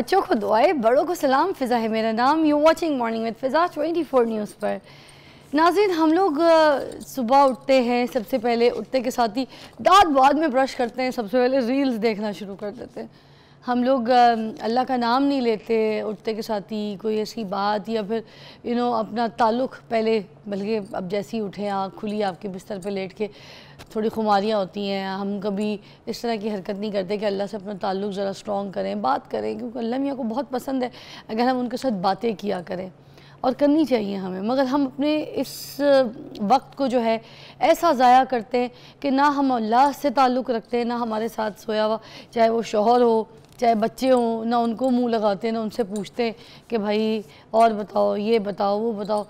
बच्चों को दुआए, बड़ों को सलाम, फ़िज़ा है मेरा नाम। You watching morning with Fiza 24 news पर। नाजिन हम लोग सुबह उठते हैं, सबसे पहले उठते के साथ ही दाँत बाद में ब्रश करते हैं, सबसे पहले रील्स देखना शुरू कर देते हैं। हम लोग अल्लाह का नाम नहीं लेते उठते के साथ ही कोई ऐसी बात या फिर यू नो अपना ताल्लुक़ पहले, बल्कि अब जैसे ही उठे, आँख खुली, आपके बिस्तर पे लेट के थोड़ी खुमारियाँ होती हैं, हम कभी इस तरह की हरकत नहीं करते कि अल्लाह से अपना ताल्लुक़ ज़रा स्ट्रॉन्ग करें, बात करें, क्योंकि अल्लाह मियाँ को बहुत पसंद है अगर हम उनके साथ बातें किया करें और करनी चाहिए हमें। मगर हम अपने इस वक्त को जो है ऐसा ज़ाया करते हैं कि ना हम अल्लाह से ताल्लुक़ रखते हैं ना हमारे साथ सोया हुआ, चाहे वो शोहर हो चाहे बच्चे हों, ना उनको मुँह लगाते हैं ना उनसे पूछते हैं कि भाई और बताओ, ये बताओ, वो बताओ।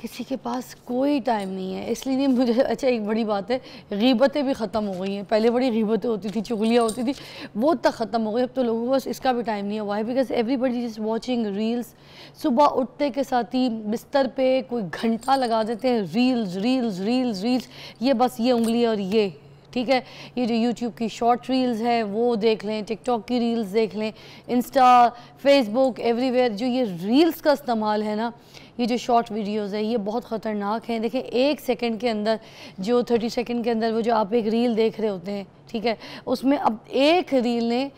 किसी के पास कोई टाइम नहीं है। इसलिए नहीं, मुझे अच्छा एक बड़ी बात है, गीबतें भी ख़त्म हो गई हैं। पहले बड़ी गीबतें होती थी, चुगलियाँ होती थी, वो तक ख़त्म हो गई। अब तो लोगों को बस इसका भी टाइम नहीं है। Why because everybody is watching reels सुबह उठते के साथ ही बिस्तर पे कोई घंटा लगा देते हैं रील्स रील्स रील्स रील्स ये बस ये उंगली और ये। ठीक है? ये जो यूट्यूब की शॉर्ट रील्स है, वो देख लें टिकटॉक की रील्स देख लें इंस्टा फेसबुक एवरीवेयर जो ये रील्स का इस्तेमाल है ना, ये जो शॉर्ट वीडियोस है, ये बहुत ख़तरनाक हैं। देखें एक सेकंड के अंदर, जो थर्टी सेकंड के अंदर वो जो आप एक रील देख रहे होते हैं, ठीक है? उसमें अब एक रील ने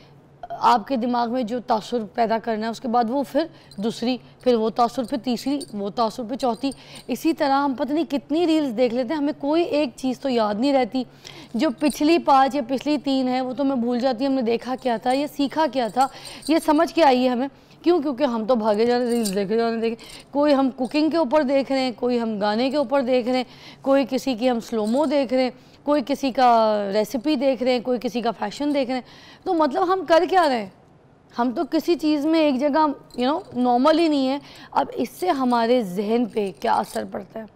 आपके दिमाग में जो तासुर पैदा करना है, उसके बाद वो फिर दूसरी, फिर वो तासुर, फिर तीसरी, वो तासुर, फिर चौथी। इसी तरह हम पता नहीं कितनी रील्स देख लेते हैं, हमें कोई एक चीज़ तो याद नहीं रहती। जो पिछली पाँच या पिछली तीन है, वो तो मैं भूल जाती हमने देखा क्या था, ये सीखा क्या था, ये समझ के आई है हमें। क्यों? क्योंकि हम तो भागे जा रहे रील्स देखे जा रहे देखे। कोई हम कुकिंग के ऊपर देख रहे हैं, कोई हम गाने के ऊपर देख रहे हैं, कोई किसी की हम स्लोमो देख रहे हैं। कोई किसी का रेसिपी देख रहे हैं, कोई किसी का फ़ैशन देख रहे हैं। तो मतलब हम कर क्या रहे हैं? हम तो किसी चीज़ में एक जगह यू नो नॉर्मल ही नहीं है। अब इससे हमारे जहन पे क्या असर पड़ता है?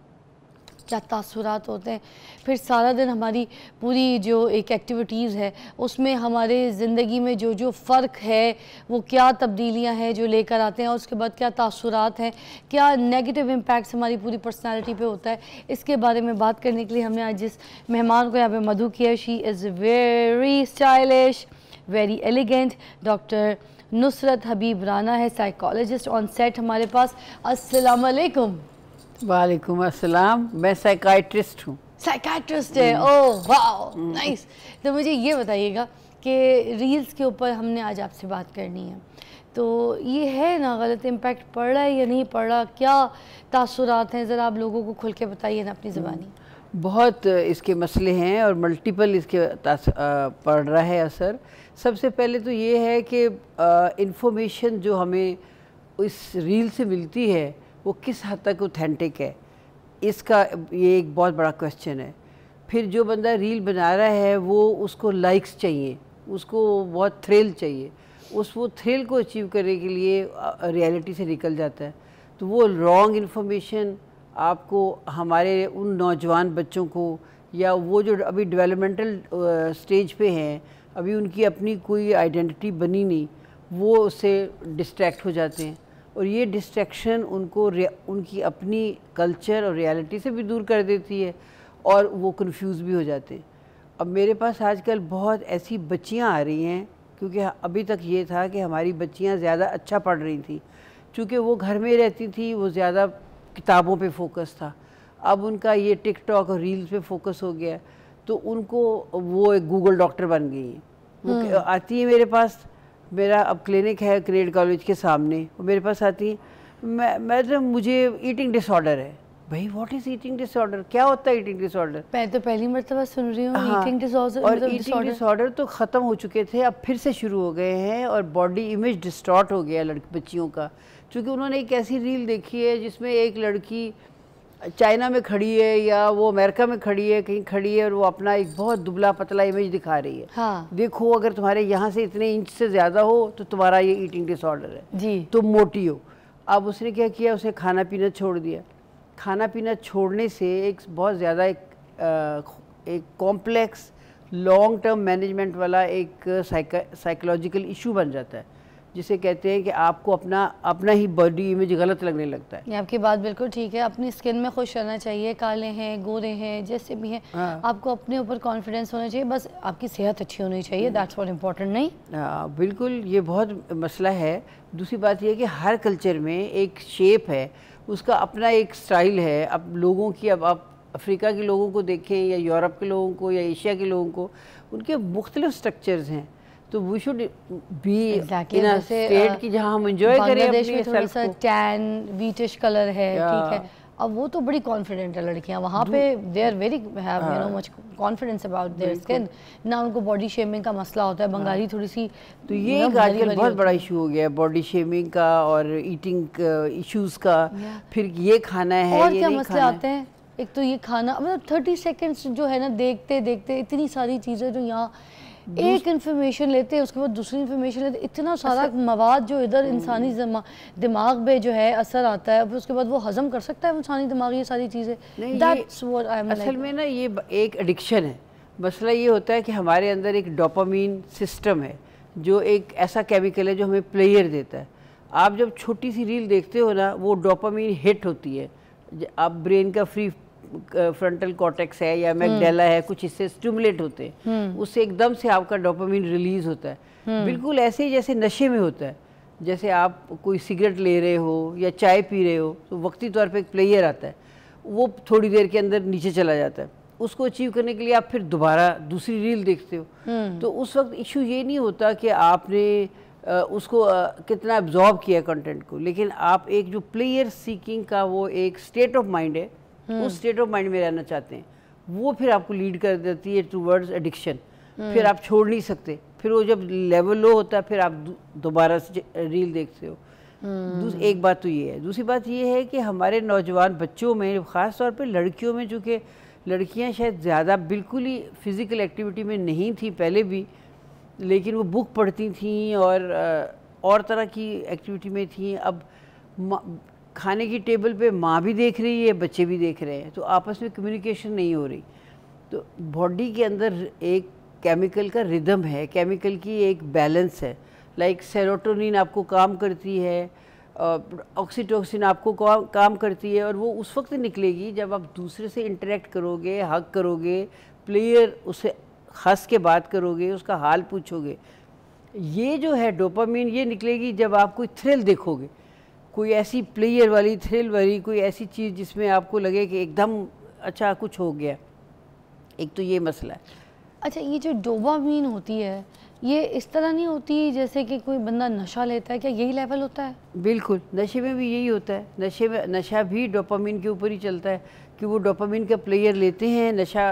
क्या तासुरात होते हैं, फिर सारा दिन हमारी पूरी जो एक एक्टिविटीज़ है, उसमें हमारे ज़िंदगी में जो जो फ़र्क है, वो क्या तब्दीलियाँ हैं जो लेकर आते हैं और उसके बाद क्या तासुरात हैं, क्या नेगेटिव इम्पैक्ट्स हमारी पूरी पर्सनालिटी पे होता है, इसके बारे में बात करने के लिए हमने आज जिस मेहमान को यहाँ पे मधु किया she is very stylish very elegant doctor Nusrat Habib Rana है साइकोलॉजिस्ट ऑन सेट हमारे पास अस्सलाम वालेकुम अस्सलाम। मैं साइकाइट्रिस्ट हूँ। साइकाइट्रिस्ट है। ओह वाओ नाइस तो मुझे ये बताइएगा कि रील्स के ऊपर हमने आज आपसे बात करनी है। तो ये है ना गलत इम्पैक्ट पड़ रहा है या नहीं पड़? रहा क्या तासुरात हैं? ज़रा आप लोगों को खुल के बताइए ना अपनी ज़बानी। बहुत इसके मसले हैं और मल्टीपल इसके पड़ रहा है असर। सबसे पहले तो ये है कि इंफॉर्मेशन जो हमें इस रील से मिलती है वो किस हद तक ऑथेंटिक है? इसका ये एक बहुत बड़ा क्वेश्चन है। फिर जो बंदा रील बना रहा है, वो उसको लाइक्स चाहिए, उसको बहुत थ्रिल चाहिए। उस वो थ्रिल को अचीव करने के लिए रियलिटी से निकल जाता है। तो वो रॉन्ग इन्फॉर्मेशन आपको हमारे उन नौजवान बच्चों को या वो जो अभी डेवलपमेंटल स्टेज पे हैं, अभी उनकी अपनी कोई आइडेंटिटी बनी नहीं, वो उससे डिस्ट्रैक्ट हो जाते हैं। और ये डिस्ट्रैक्शन उनको उनकी अपनी कल्चर और रियलिटी से भी दूर कर देती है और वो कंफ्यूज भी हो जाते हैं। अब मेरे पास आजकल बहुत ऐसी बच्चियाँ आ रही हैं क्योंकि अभी तक ये था कि हमारी बच्चियाँ ज़्यादा अच्छा पढ़ रही थी। चूँकि वो घर में रहती थी वो ज़्यादा किताबों पे फोकस था। अब उनका ये टिकटॉक और रील्स पे फोकस हो गया तो उनको वो एक गूगल डॉक्टर बन गई हैं। वो हम्म। आती है मेरे पास मेरा अब क्लिनिक है क्रेड कॉलेज के सामने वो मेरे पास आती है। मैं मैं तो मुझे ईटिंग डिसऑर्डर है। भाई व्हाट इज़ ईटिंग डिसऑर्डर क्या होता है ईटिंग डिसऑर्डर मैं तो पहली मरतबा सुन रही हूँ हाँ, ईटिंग डिसऑर्डर और ईटिंग मतलब डिसऑर्डर तो ख़त्म हो चुके थे अब फिर से शुरू हो गए हैं और बॉडी इमेज डिस्टॉर्ट हो गया लड़की बच्चियों का। क्योंकि उन्होंने एक ऐसी रील देखी है जिसमें एक लड़की चाइना में खड़ी है या वो अमेरिका में खड़ी है कहीं खड़ी है और वो अपना एक बहुत दुबला पतला इमेज दिखा रही है। हाँ। देखो अगर तुम्हारे यहाँ से इतने इंच से ज़्यादा हो तो तुम्हारा ये ईटिंग डिसऑर्डर है। जी। तुम मोटी हो। अब उसने क्या किया? उसे खाना पीना छोड़ दिया। खाना पीना छोड़ने से एक बहुत ज़्यादा एक एक कॉम्प्लेक्स लॉन्ग टर्म मैनेजमेंट वाला एक साइकोलॉजिकल इशू बन जाता है। जिसे कहते हैं कि आपको अपना अपना ही बॉडी इमेज गलत लगने लगता है। आपकी बात बिल्कुल ठीक है। अपनी स्किन में खुश रहना चाहिए काले हैं गोरे हैं जैसे भी हैं। हाँ। आपको अपने ऊपर कॉन्फिडेंस होना चाहिए बस आपकी सेहत अच्छी होनी चाहिए। दैट्स व्हाट इम्पोर्टेंट नहीं। हाँ, बिल्कुल ये बहुत मसला है। दूसरी बात यह कि हर कल्चर में एक शेप है उसका अपना एक स्टाइल है। अब लोगों की अब आप अफ्रीका के लोगों को देखें या यूरोप के लोगों को या एशिया के लोगों को उनके मुख्तलिफ़ स्ट्रक्चर्स हैं। तो वी शुड बी इन जैसे, स्टेट की जहाँ हम एंजॉय करें बांग्लादेश में थोड़ा सा टैन वीटिश कलर है ठीक है। अब वो तो बड़ी कॉन्फिडेंट है लड़कियाँ वहाँ पे they are very have you know much confidence about their skin ना उनको बॉडी शेमिंग का मसला होता है बंगाली थोड़ी सी तो ये एक आजकल बहुत बड़ा इशू हो। गया है बॉडी शेमिंग का और ईटिंग इश्यूज़ का। फिर ये खाना है और क्या मसले आते हैं? एक तो ये खाना मतलब थर्टी सेकेंड्स जो है ना देखते देखते इतनी सारी चीज़ें जो यहाँ एक इन्फॉर्मेशन लेते हैं उसके बाद दूसरी इन्फॉर्मेशन लेते हैं, इतना सारा मवाद जो इधर इंसानी दिमाग में जो है असर आता है फिर उसके बाद वो हजम कर सकता है इंसानी दिमाग ये सारी चीज़ें। असल में ना ये एक एडिक्शन है। मसला ये होता है कि हमारे अंदर एक डोपामीन सिस्टम है जो एक ऐसा केमिकल है जो हमें प्लेयर देता है। आप जब छोटी सी रील देखते हो ना वो डोपामीन हिट होती है। आप ब्रेन का फ्री फ्रंटल कॉर्टेक्स है या मैगडेला है कुछ इससे स्टिमुलेट होते हैं। उससे एकदम से आपका डोपामीन रिलीज़ होता है। बिल्कुल ऐसे ही जैसे नशे में होता है। जैसे आप कोई सिगरेट ले रहे हो या चाय पी रहे हो तो वक्ती तौर पे एक प्लेयर आता है। वो थोड़ी देर के अंदर नीचे चला जाता है। उसको अचीव करने के लिए आप फिर दोबारा दूसरी रील देखते हो। तो उस वक्त इशू ये नहीं होता कि आपने उसको कितना एब्जॉर्ब किया कंटेंट को। लेकिन आप एक जो प्लेयर सीकिंग का वो एक स्टेट ऑफ़ माइंड है उस स्टेट ऑफ़ माइंड में रहना चाहते हैं। वो फिर आपको लीड कर देती है टूवर्ड्स एडिक्शन फिर आप छोड़ नहीं सकते। फिर वो जब लेवल लो होता है फिर आप दोबारा से रील देखते हो। एक बात तो ये है। दूसरी बात ये है कि हमारे नौजवान बच्चों में ख़ास तौर पे लड़कियों में चूँकि लड़कियाँ शायद ज़्यादा बिल्कुल ही फ़िज़िकल एक्टिविटी में नहीं थी पहले भी लेकिन वो बुक पढ़ती थी और और तरह की एक्टिविटी में थी। अब खाने की टेबल पे माँ भी देख रही है, बच्चे भी देख रहे हैं तो आपस में कम्युनिकेशन नहीं हो रही। तो बॉडी के अंदर एक केमिकल का रिदम है केमिकल की एक बैलेंस है। लाइक सेरोटोनिन आपको काम करती है ऑक्सीटोक्सिन आपको काम करती है और वो उस वक्त निकलेगी जब आप दूसरे से इंटरेक्ट करोगे हक करोगे प्लेयर उसे हंस के बात करोगे, उसका हाल पूछोगे। ये जो है डोपामीन ये निकलेगी जब आप कोई थ्रिल देखोगे। कोई ऐसी प्लेयर वाली थ्रिल वाली कोई ऐसी चीज़ जिसमें आपको लगे कि एकदम अच्छा कुछ हो गया? एक तो ये मसला है। अच्छा ये जो डोबामीन होती है ये इस तरह नहीं होती जैसे कि कोई बंदा नशा लेता है? क्या यही लेवल होता है? बिल्कुल नशे में भी यही होता है। नशे में नशा भी डोपामीन के ऊपर ही चलता है। कि वो डोपामिन का प्लेयर लेते हैं नशा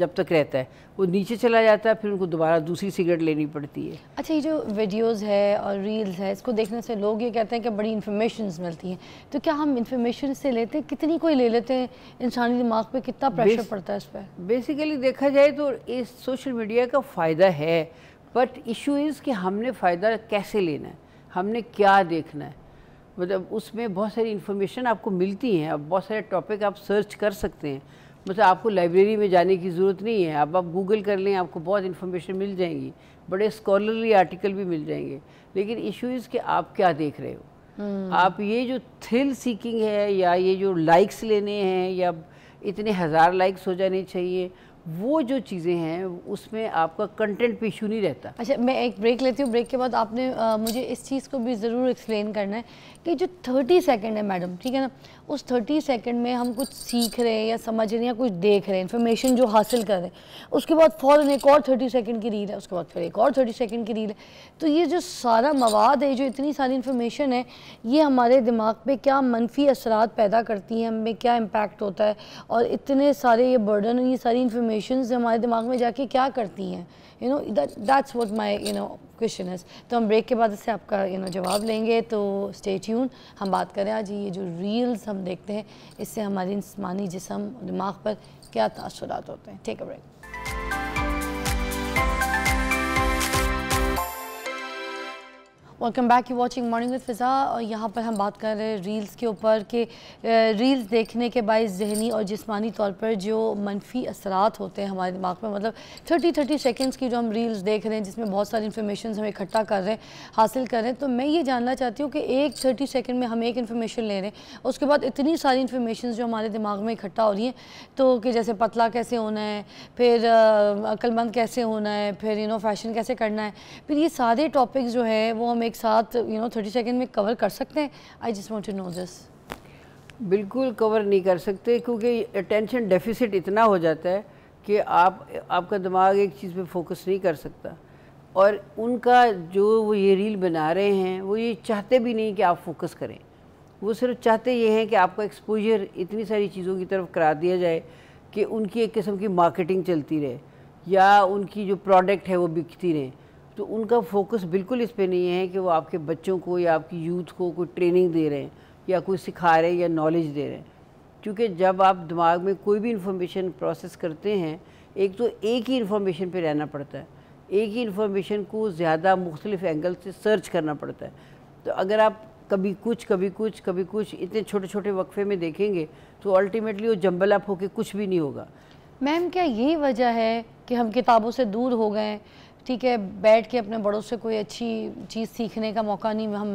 जब तक रहता है। वो नीचे चला जाता है फिर उनको दोबारा दूसरी सिगरेट लेनी पड़ती है। अच्छा ये जो वीडियोस है और रील्स है इसको देखने से लोग ये कहते हैं कि बड़ी इन्फॉर्मेशन मिलती हैं। तो क्या हम इन्फॉर्मेशन से लेते हैं? कितनी कोई ले लेते हैं? इंसानी दिमाग पर कितना प्रेशर पड़ता है इस पर बेसिकली देखा जाए तो इस सोशल मीडिया का फ़ायदा है बट इशू इज़ कि हमने फ़ायदा कैसे लेना है? हमने क्या देखना है? मतलब उसमें बहुत सारी इन्फॉर्मेशन आपको मिलती हैं। अब बहुत सारे टॉपिक आप सर्च कर सकते हैं। मतलब आपको लाइब्रेरी में जाने की ज़रूरत नहीं है। अब आप गूगल कर लें आपको बहुत इन्फॉर्मेशन मिल जाएँगी। बड़े स्कॉलरली आर्टिकल भी मिल जाएँगे। लेकिन इशू इज़ कि आप क्या देख रहे हो? आप ये जो थ्रिल सीकिंग है या ये जो लाइक्स लेने हैं या इतने हज़ार लाइक्स हो जाने चाहिए वो जो चीज़ें हैं उसमें आपका कंटेंट पे इशू नहीं रहता। अच्छा मैं एक ब्रेक लेती हूँ। ब्रेक के बाद आपने अ, मुझे इस चीज़ को भी ज़रूर एक्सप्लेन करना है। कि जो थर्टी सेकेंड है मैडम, ठीक है ना? उस थर्टी सेकेंड में हम कुछ सीख रहे हैं या समझ रहे हैं या कुछ देख रहे हैं इन्फॉर्मेशन जो हासिल कर रहे हैं। उसके बाद फ़ौरन एक और थर्टी सेकेंड की रील है, उसके बाद फिर एक और थर्टी सेकेंड की रील है। तो ये जो सारा मवाद है, जो इतनी सारी इन्फॉर्मेशन है, ये हमारे दिमाग पर क्या मनफी असरात पैदा करती हैं, हमें क्या इम्पेक्ट होता है? और इतने सारे ये बर्डन ये सारी इन्फॉर्मेशन हमारे दिमाग में जाके क्या करती हैं? You know that's what my you know question is तो हम ब्रेक के बाद इससे आपका यू नो जवाब लेंगे तो स्टे ट्यून हम बात करें आज ये जो रील्स हम देखते हैं, इससे हमारे इंसमानी जिसम दिमाग पर क्या तसरत होते हैं. ठीक है break welcome back you watching morning with Fiza और यहाँ पर हम बात कर रहे हैं रील्स के ऊपर कि रील्स देखने के बाद जहनी और जिस्मानी तौर पर जो मनफी असरात होते हैं हमारे दिमाग में मतलब 30 30 सेकंड्स की जो हम रील्स देख रहे हैं, जिसमें बहुत सारी इन्फॉर्मेशन हम इकट्ठा कर रहे हैं, हासिल कर रहे हैं तो मैं ये जानना चाहती हूँ कि एक थर्टी सेकेंड में हम एक इन्फॉर्मेशन ले रहे हैं, उसके बाद इतनी सारी इन्फॉर्मेशन जो हमारे दिमाग में इकट्ठा हो रही हैं तो कि जैसे पतला कैसे होना है, फिर अक्लमंद कैसे होना है, फिर यू नो फ़ैशन कैसे करना है, फिर ये सारे टॉपिक्स जो है, वो हम एक साथ यू नो थर्टी सेकेंड में कवर कर सकते हैं? I just want to know this बिल्कुल कवर नहीं कर सकते, क्योंकि अटेंशन डेफिसिट इतना हो जाता है कि आप, आपका दिमाग एक चीज़ पे फोकस नहीं कर सकता। और उनका जो वो ये रील बना रहे हैं, वो ये चाहते भी नहीं कि आप फोकस करें। वो सिर्फ़ चाहते ये हैं कि आपका एक्सपोजर इतनी सारी चीज़ों की तरफ़ करा दिया जाए कि उनकी एक किस्म की मार्केटिंग चलती रहे, या उनकी जो प्रोडक्ट है वो बिकती रहे। तो उनका फोकस बिल्कुल इस पर नहीं है कि वो आपके बच्चों को या आपकी यूथ को कोई ट्रेनिंग दे रहे हैं या कोई सिखा रहे हैं या नॉलेज दे रहे हैं। क्योंकि जब आप दिमाग में कोई भी इंफॉर्मेशन प्रोसेस करते हैं, एक तो एक ही इन्फॉर्मेशन पे रहना पड़ता है। एक ही इन्फॉर्मेशन को ज़्यादा मुख्तलिफ़ एंगल से सर्च करना पड़ता है। तो अगर आप कभी कुछ कभी कुछ कभी कुछ इतने छोटे छोटे वक्फे में देखेंगे तो अल्टीमेटली वो जम्बल अप होकर कुछ भी नहीं होगा। मैम, क्या यही वजह है कि हम किताबों से दूर हो गए ठीक है बैठ के अपने बड़ों से कोई अच्छी चीज़ सीखने का मौका नहीं हम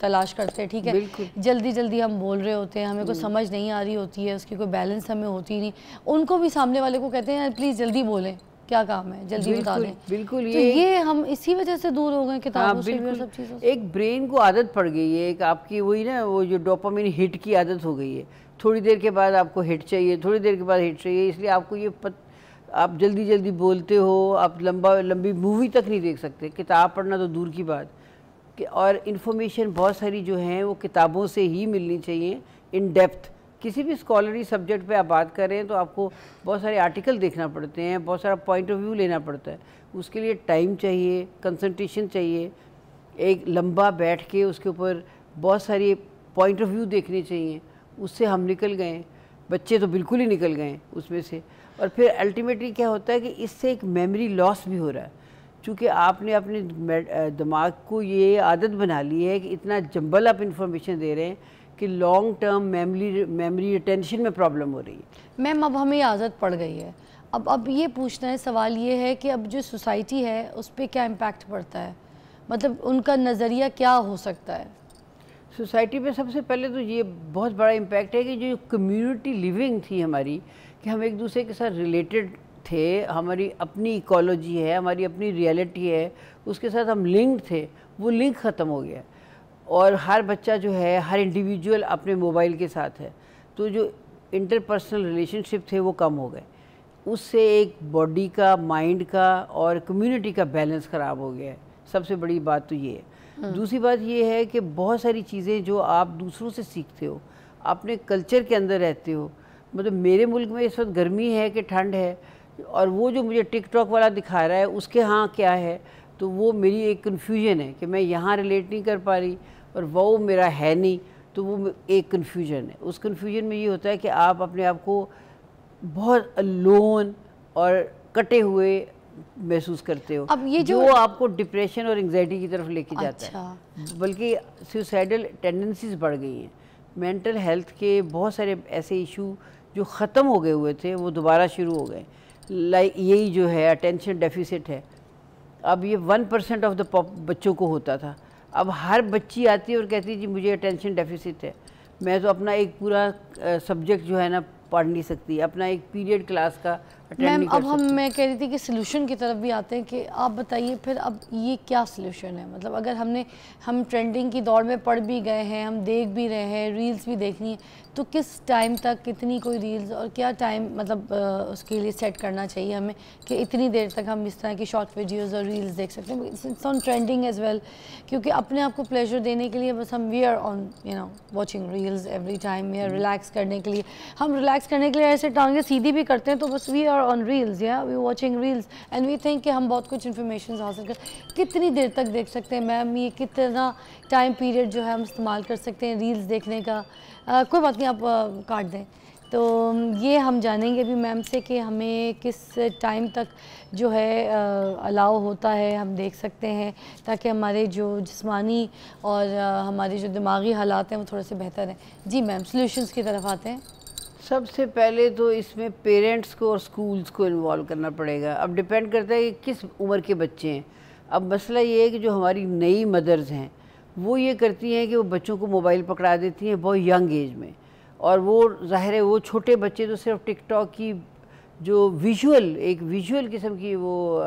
तलाश करते ठीक है? जल्दी जल्दी हम बोल रहे होते हैं हमें कोई हम्म। समझ नहीं आ रही होती है उसकी कोई बैलेंस हमें होती नहीं। उनको भी सामने वाले को कहते हैं प्लीज़ जल्दी बोलें क्या काम है? जल्दी बता दें बिल्कुल तो ये, ये हम इसी वजह से दूर हो गए किताबों हाँ, से सब चीज़ों एक ब्रेन को आदत पड़ गई है एक आपकी वही ना वो जो डोपामिन हिट की आदत हो गई है। थोड़ी देर के बाद आपको हिट चाहिए थोड़ी देर के बाद हिट चाहिए इसलिए आपको ये पत, आप जल्दी जल्दी बोलते हो, आप लंबा, लंबी मूवी तक नहीं देख सकते, किताब पढ़ना तो दूर की बात। कि और इन्फॉर्मेशन बहुत सारी जो हैं, वो किताबों से ही मिलनी चाहिए इन डेप्थ किसी भी स्कॉलरी सब्जेक्ट पे आप बात कर रहे हैं तो आपको बहुत सारे आर्टिकल देखना पड़ते हैं, बहुत सारा पॉइंट ऑफ़ व्यू लेना पड़ता है। उसके लिए टाइम चाहिए कंसंट्रेशन चाहिए, एक लंबा बैठ के उसके ऊपर बहुत सारी पॉइंट ऑफ़ व्यू देखने चाहिए। उससे हम निकल गए। बच्चे तो बिल्कुल ही निकल गए उसमें से। और फिर अल्टीमेटली क्या होता है कि इससे एक मेमोरी लॉस भी हो रहा है। चूँकि आपने अपने दिमाग को ये आदत बना ली है कि इतना जंबल आप इंफॉर्मेशन दे रहे हैं कि long term memory memory retention में प्रॉब्लम हो रही है। मैम अब हमें आदत पड़ गई है। अब अब ये पूछना है सवाल ये है कि अब जो सोसाइटी है उस पर क्या इम्पैक्ट पड़ता है? मतलब उनका नज़रिया क्या हो सकता है? सोसाइटी पे सबसे पहले तो ये बहुत बड़ा इम्पैक्ट है कि जो कम्युनिटी लिविंग थी हमारी कि हम एक दूसरे के साथ रिलेटेड थे हमारी अपनी इकोलॉजी है हमारी अपनी रियलिटी है उसके साथ हम लिंक थे वो लिंक ख़त्म हो गया। और हर बच्चा जो है हर इंडिविजुअल अपने मोबाइल के साथ है। तो जो इंटरपर्सनल रिलेशनशिप थे वो कम हो गए। उससे एक बॉडी का माइंड का और कम्युनिटी का बैलेंस ख़राब हो गया। है सबसे बड़ी बात तो ये है। हाँ। दूसरी बात ये है कि बहुत सारी चीज़ें जो आप दूसरों से सीखते हो अपने कल्चर के अंदर रहते हो मतलब मेरे मुल्क में इस वक्त गर्मी है कि ठंड है और वो जो मुझे टिकटॉक वाला दिखा रहा है उसके यहाँ क्या है? तो वो मेरी एक कन्फ्यूज़न है कि मैं यहाँ रिलेट नहीं कर पा रही और वो मेरा है नहीं तो वो एक कन्फ्यूज़न है। उस कन्फ्यूज़न में ये होता है कि आप अपने आप को बहुत लोन और कटे हुए महसूस करते हो। अब ये जो, जो आपको डिप्रेशन और एंजाइटी की तरफ़ लेके जाता अच्छा। है बल्कि सुसाइडल टेंडेंसीज बढ़ गई हैं। मेंटल हेल्थ के बहुत सारे ऐसे इशू जो ख़त्म हो गए हुए थे वो दोबारा शुरू हो गए। लाइक यही जो है अटेंशन डेफिसिट है। अब ये वन परसेंट ऑफ़ द बच्चों को होता था। अब हर बच्ची आती है और कहती है जी मुझे अटेंशन डेफिसिट है। मैं तो अपना एक पूरा सब्जेक्ट जो है ना पढ़ नहीं सकती। अपना एक पीरियड क्लास का मैम अब हम मैं कह रही थी कि सोल्यूशन की तरफ़ भी आते हैं कि आप बताइए फिर अब ये क्या सोल्यूशन है? मतलब अगर हमने हम ट्रेंडिंग की दौड़ में पढ़ भी गए हैं हम देख भी रहे हैं रील्स भी देखनी है तो किस टाइम तक कितनी कोई रील्स और क्या टाइम मतलब उसके लिए सेट करना चाहिए हमें कि इतनी देर तक हम इस तरह की शॉर्ट वीडियोज़ और रील्स देख सकते हैं? It's on trending as well क्योंकि अपने आप को प्लेजर देने के लिए बस हम we are on you know watching reels every time or relax करने के लिए। हम रिलैक्स करने के लिए ऐसे टांगे सीधी भी करते हैं तो बस वी आर ऑन रील्स या we watching reels and we think कि हम बहुत कुछ इन्फॉर्मेशन हासिल कर, कितनी देर तक देख सकते हैं? मैम, ये कितना टाइम पीरियड जो है हम इस्तेमाल कर सकते हैं रील्स देखने का? आ, कोई बात नहीं आप काट दें। तो ये हम जानेंगे भी मैम से कि हमें किस टाइम तक जो है अलाउ होता है हम देख सकते हैं ताकि हमारे जो जिस्मानी और आ, हमारे जो दिमागी हालात हैं वो थोड़े से बेहतर हैं। जी मैम सॉल्यूशंस की तरफ़ आते हैं। सबसे पहले तो इसमें पेरेंट्स को और स्कूल्स को इन्वॉल्व करना पड़ेगा। अब डिपेंड करता है कि किस उम्र के बच्चे हैं। अब मसला ये है कि जो हमारी नई मदर्स हैं वो ये करती हैं कि वो बच्चों को मोबाइल पकड़ा देती हैं बहुत यंग एज में। और वो ज़ाहिर है वो छोटे बच्चे तो सिर्फ़ टिकटॉक की जो विजुअल, एक विजुअल किस्म की वो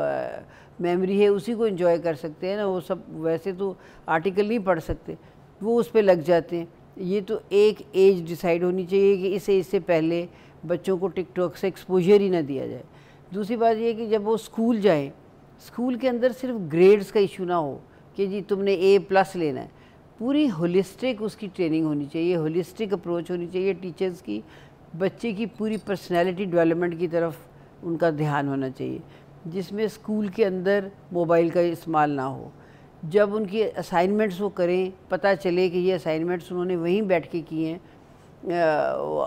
मेमोरी है, उसी को एंजॉय कर सकते हैं ना, वो सब वैसे तो आर्टिकल नहीं पढ़ सकते। वो उस पर लग जाते हैं। ये तो एक एज डिसाइड होनी चाहिए कि इस एज से पहले बच्चों को टिकटॉक से एक्सपोजर ही ना दिया जाए। दूसरी बात ये कि जब वो स्कूल जाएँ, स्कूल के अंदर सिर्फ़ ग्रेड्स का इशू ना हो कि जी तुमने ए प्लस लेना है। पूरी होलिस्टिक उसकी ट्रेनिंग होनी चाहिए होलिस्टिक अप्रोच होनी चाहिए टीचर्स की, बच्चे की पूरी पर्सनैलिटी डेवलपमेंट की तरफ़ उनका ध्यान होना चाहिए, जिसमें स्कूल के अंदर मोबाइल का इस्तेमाल ना हो। जब उनकी असाइनमेंट्स वो करें, पता चले कि ये असाइनमेंट्स उन्होंने वहीं बैठ के किए हैं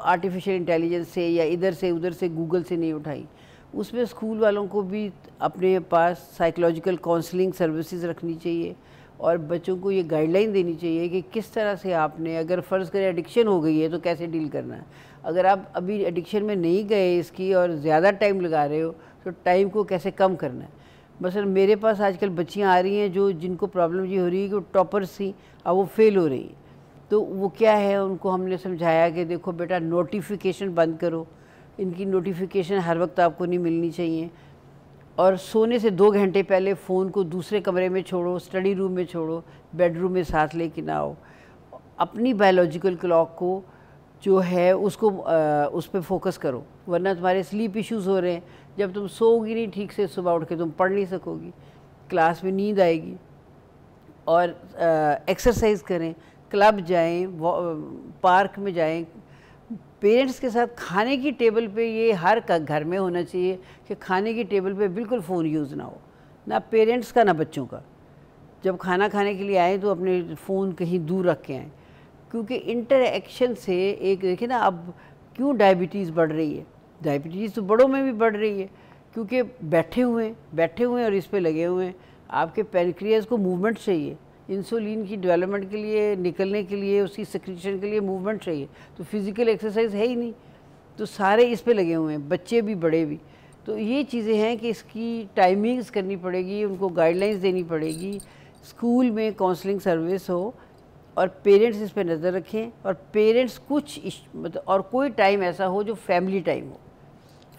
आर्टिफिशियल इंटेलिजेंस से या इधर से उधर से गूगल से नहीं उठाई। उसमें स्कूल वालों को भी अपने पास साइकोलॉजिकल काउंसलिंग सर्विसेज़ रखनी चाहिए और बच्चों को ये गाइडलाइन देनी चाहिए कि किस तरह से आपने, अगर फ़र्ज़ करें एडिक्शन हो गई है तो कैसे डील करना है? अगर आप अभी एडिक्शन में नहीं गए इसकी और ज़्यादा टाइम लगा रहे हो तो टाइम को कैसे कम करना है? बस मेरे पास आजकल बच्चियाँ आ रही हैं जो, जिनको प्रॉब्लम ये हो रही है कि वो टॉपर्स थी अब वो फेल हो रही हैं। तो वो क्या है? उनको हमने समझाया कि देखो बेटा नोटिफिकेशन बंद करो। इनकी नोटिफिकेशन हर वक्त आपको नहीं मिलनी चाहिए। और सोने से दो घंटे पहले फ़ोन को दूसरे कमरे में छोड़ो स्टडी रूम में छोड़ो बेडरूम में साथ ले लेके ना आओ। अपनी बायोलॉजिकल क्लॉक को जो है उसको आ, उस पर फोकस करो वरना तुम्हारे स्लीप इश्यूज़ हो रहे हैं। जब तुम सोओगी नहीं ठीक से सुबह उठ के तुम पढ़ नहीं सकोगी क्लास में नींद आएगी। और एक्सरसाइज करें क्लब जाएँ पार्क में जाएँ पेरेंट्स के साथ खाने की टेबल पे ये हर घर में होना चाहिए कि खाने की टेबल पे बिल्कुल फ़ोन यूज़ ना हो, ना पेरेंट्स का, ना बच्चों का। जब खाना खाने के लिए आए तो अपने फ़ोन कहीं दूर रख के आएँ, क्योंकि इंटरेक्शन से एक, देखिए ना, अब क्यों डायबिटीज़ बढ़ रही है? डायबिटीज़ तो बड़ों में भी बढ़ रही है, क्योंकि बैठे हुए हैं, बैठे हुए हैं और इस पर लगे हुए हैं। आपके पेनक्रियाज को मूवमेंट चाहिए। इंसुलिन की डेवलपमेंट के लिए निकलने के लिए उसकी सिक्रीशन के लिए मूवमेंट चाहिए। तो फ़िज़िकल एक्सरसाइज है ही नहीं। तो सारे इस पे लगे हुए हैं बच्चे भी बड़े भी। तो ये चीज़ें हैं कि इसकी टाइमिंग्स करनी पड़ेगी उनको गाइडलाइंस देनी पड़ेगी। स्कूल में काउंसलिंग सर्विस हो और पेरेंट्स इस पर नज़र रखें और पेरेंट्स कुछ मतलब और कोई टाइम ऐसा हो जो फैमिली टाइम हो।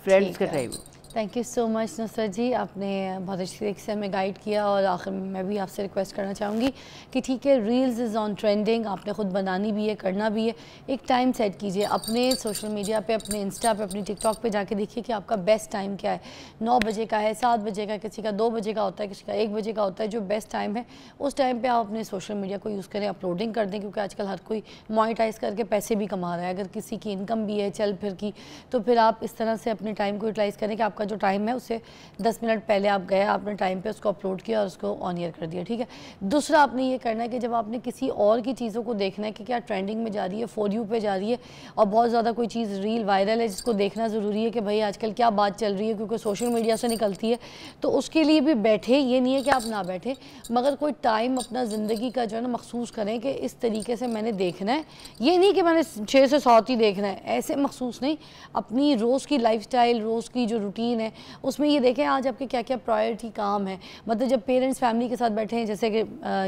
फ्रेंड्स का टाइम हो। Thank you so much Nusrat ji आपने बहुत अच्छी तरीके से हमें गाइड किया और आखिर में मैं भी आपसे रिक्वेस्ट करना चाहूँगी कि ठीक है रील्स इज़ ऑन ट्रेंडिंग आपने ख़ुद बनानी भी है, करना भी है। एक टाइम सेट कीजिए, अपने सोशल मीडिया पे, अपने इंस्टा पे, अपनी टिकटॉक पे जाके देखिए कि आपका बेस्ट टाइम क्या है। नौ बजे का है, सात बजे का, किसी का दो बजे का होता है, किसी का एक बजे का होता है, जो बेस्ट टाइम है, उस टाइम पर आप अपने सोशल मीडिया को यूज़ करें अपलोडिंग कर दें, क्योंकि आजकल हर कोई मोनिटाइज़ करके पैसे भी कमा रहा है। अगर किसी की इनकम भी है, चल फिर की तो फिर आप इस तरह से अपने टाइम को यूटिलाइज़ करें कि आपका जो टाइम है उससे दस मिनट पहले आप गए, आपने टाइम पे उसको अपलोड किया और उसको ऑन ईयर कर दिया, ठीक है? दूसरा आपने ये करना है कि जब आपने किसी और की चीज़ों को देखना है कि क्या ट्रेंडिंग में जा रही है फॉर यू पे जा रही है और बहुत ज़्यादा कोई चीज़ रील वायरल है जिसको देखना ज़रूरी है कि भाई आजकल क्या बात चल रही है क्योंकि सोशल मीडिया से निकलती है तो उसके लिए भी बैठे, ये नहीं है कि आप ना बैठे, मगर कोई टाइम अपना ज़िंदगी का जो है ना मखसूस करें कि इस तरीके से मैंने देखना है। ये नहीं कि मैंने छः से सात ही देखना है, ऐसे मखसूस नहीं, अपनी रोज़ की लाइफ रोज़ की जो रूटीन है, उसमें ये देखें आज आपके क्या क्या प्रायोरिटी काम है। मतलब जब पेरेंट्स फैमिली के साथ बैठे हैं, जैसे कि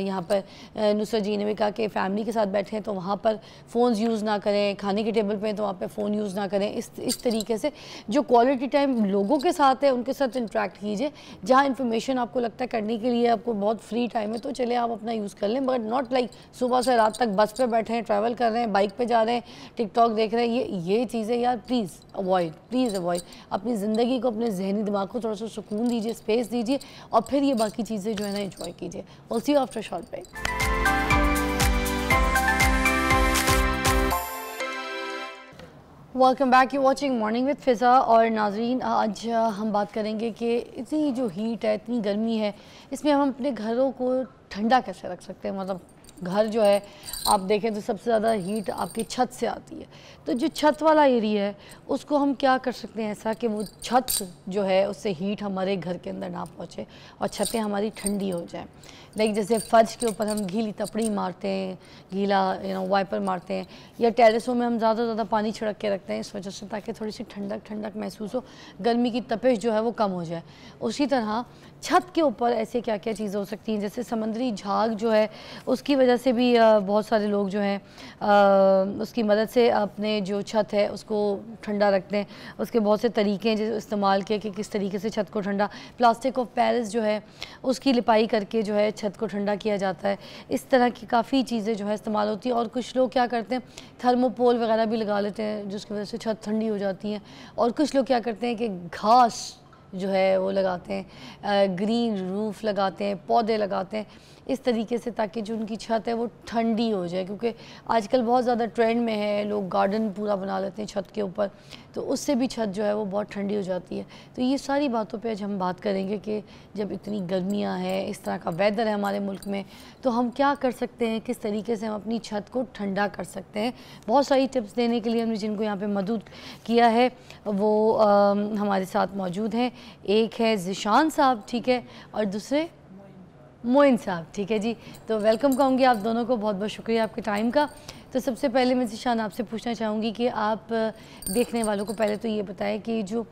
यहाँ पर नुसरत जी ने भी कहा कि फैमिली के साथ बैठे हैं तो वहाँ पर फ़ोन यूज़ ना करें, खाने के टेबल पे तो वहाँ पर फ़ोन यूज़ ना करें। इस इस तरीके से जो क्वालिटी टाइम लोगों के साथ है, उनके साथ इंट्रैक्ट कीजिए। जहाँ इन्फॉर्मेशन आपको लगता है करने के लिए आपको बहुत फ्री टाइम है तो चले आप अपना यूज़ कर लें। बट नॉट लाइक सुबह से रात तक बस पर बैठे हैं ट्रैवल कर रहे हैं बाइक पर जा रहे हैं टिकटॉक देख रहे हैं, ये ये चीज़ें यार प्लीज़ अवॉइड प्लीज़ अवॉइड अपनी ज़िंदगी को अपने जहनी दिमाग को थोड़ा सा सुकून दीजिए स्पेस दीजिए और फिर ये बाकी चीज़ें जो है ना इंजॉय कीजिए। और see after short break welcome back you watching morning with Fiza और नाजरीन, आज हम बात करेंगे कि इतनी जो हीट है, इतनी गर्मी है, इसमें हम अपने घरों को ठंडा कैसे रख सकते हैं? मतलब घर जो है, आप देखें तो सबसे ज़्यादा हीट आपकी छत से आती है। तो जो छत वाला एरिया है, उसको हम क्या कर सकते हैं ऐसा कि वो छत जो है, उससे हीट हमारे घर के अंदर ना पहुँचे और छतें हमारी ठंडी हो जाएँ। लाइक जैसे फर्श के ऊपर हम गीली तपड़ी मारते हैं, गीला यू नो वाइपर मारते हैं, या टेरेसों में हम ज़्यादा से ज़्यादा पानी छिड़क के रखते हैं, इस वजह से ताकि थोड़ी सी ठंडक ठंडक महसूस हो, गर्मी की तपिश जो है वो कम हो जाए। उसी तरह छत के ऊपर ऐसे क्या क्या चीज़ें हो सकती हैं, जैसे समंदरी झाग जो है, उसकी वजह से भी बहुत सारे लोग जो हैं उसकी मदद से अपने जो छत है, उसको ठंडा रखते हैं। उसके बहुत से तरीके हैं जो इस्तेमाल किए कि किस तरीके से छत को ठंडा, प्लास्टिक ऑफ़ पेरिस जो है, उसकी लिपाई करके जो है को ठंडा किया जाता है। इस तरह की काफ़ी चीज़ें जो है इस्तेमाल होती हैं और कुछ लोग क्या करते हैं, थर्मोपोल वगैरह भी लगा लेते हैं, जिसकी वजह से छत ठंडी हो जाती है। और कुछ लोग क्या करते हैं कि घास जो है वो लगाते हैं ग्रीन रूफ लगाते हैं, पौधे लगाते हैं। इस तरीके से ताकि जो उनकी छत है वो ठंडी हो जाए क्योंकि आजकल बहुत ज़्यादा ट्रेंड में है लोग गार्डन पूरा बना लेते हैं छत के ऊपर तो उससे भी छत जो है वो बहुत ठंडी हो जाती है। तो ये सारी बातों पे आज हम बात करेंगे कि जब इतनी गर्मियाँ हैं इस तरह का वेदर है हमारे मुल्क में तो हम क्या कर सकते हैं किस तरीके से हम अपनी छत को ठंडा कर सकते हैं। बहुत सारी टिप्स देने के लिए हमने जिनको यहाँ पर मदद किया है वो आ, हमारे साथ मौजूद हैं। एक है जिशान साहब ठीक है और दूसरे मोइन साहब, ठीक है जी? तो वेलकम कहूँगी आप दोनों को, बहुत बहुत शुक्रिया आपके टाइम का। तो सबसे पहले मैं जिशान आपसे पूछना चाहूँगी कि आप देखने वालों को पहले तो ये बताएँ कि जो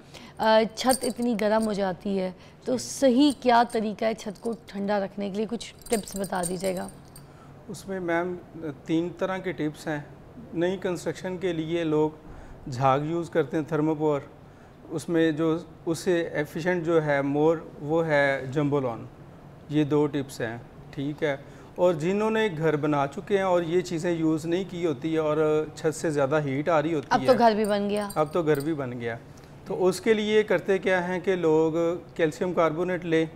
छत इतनी गर्म हो जाती है तो सही क्या तरीका है छत को ठंडा रखने के लिए? कुछ टिप्स बता दीजिएगा। उसमें मैम तीन तरह के टिप्स हैं। नई कंस्ट्रक्शन के लिए लोग झाग यूज़ करते हैं थर्मोपोर उसमें जो, उससे एफिशिएंट जो है मोर वो है जम्बोलॉन ये दो टिप्स हैं ठीक है? और जिन्होंने घर बना चुके हैं और ये चीज़ें यूज़ नहीं की होती है और छत से ज़्यादा हीट आ रही होती अब है। अब तो घर भी बन गया। अब तो घर भी बन गया। तो उसके लिए करते क्या हैं कि लोग कैल्शियम कार्बोनेट लें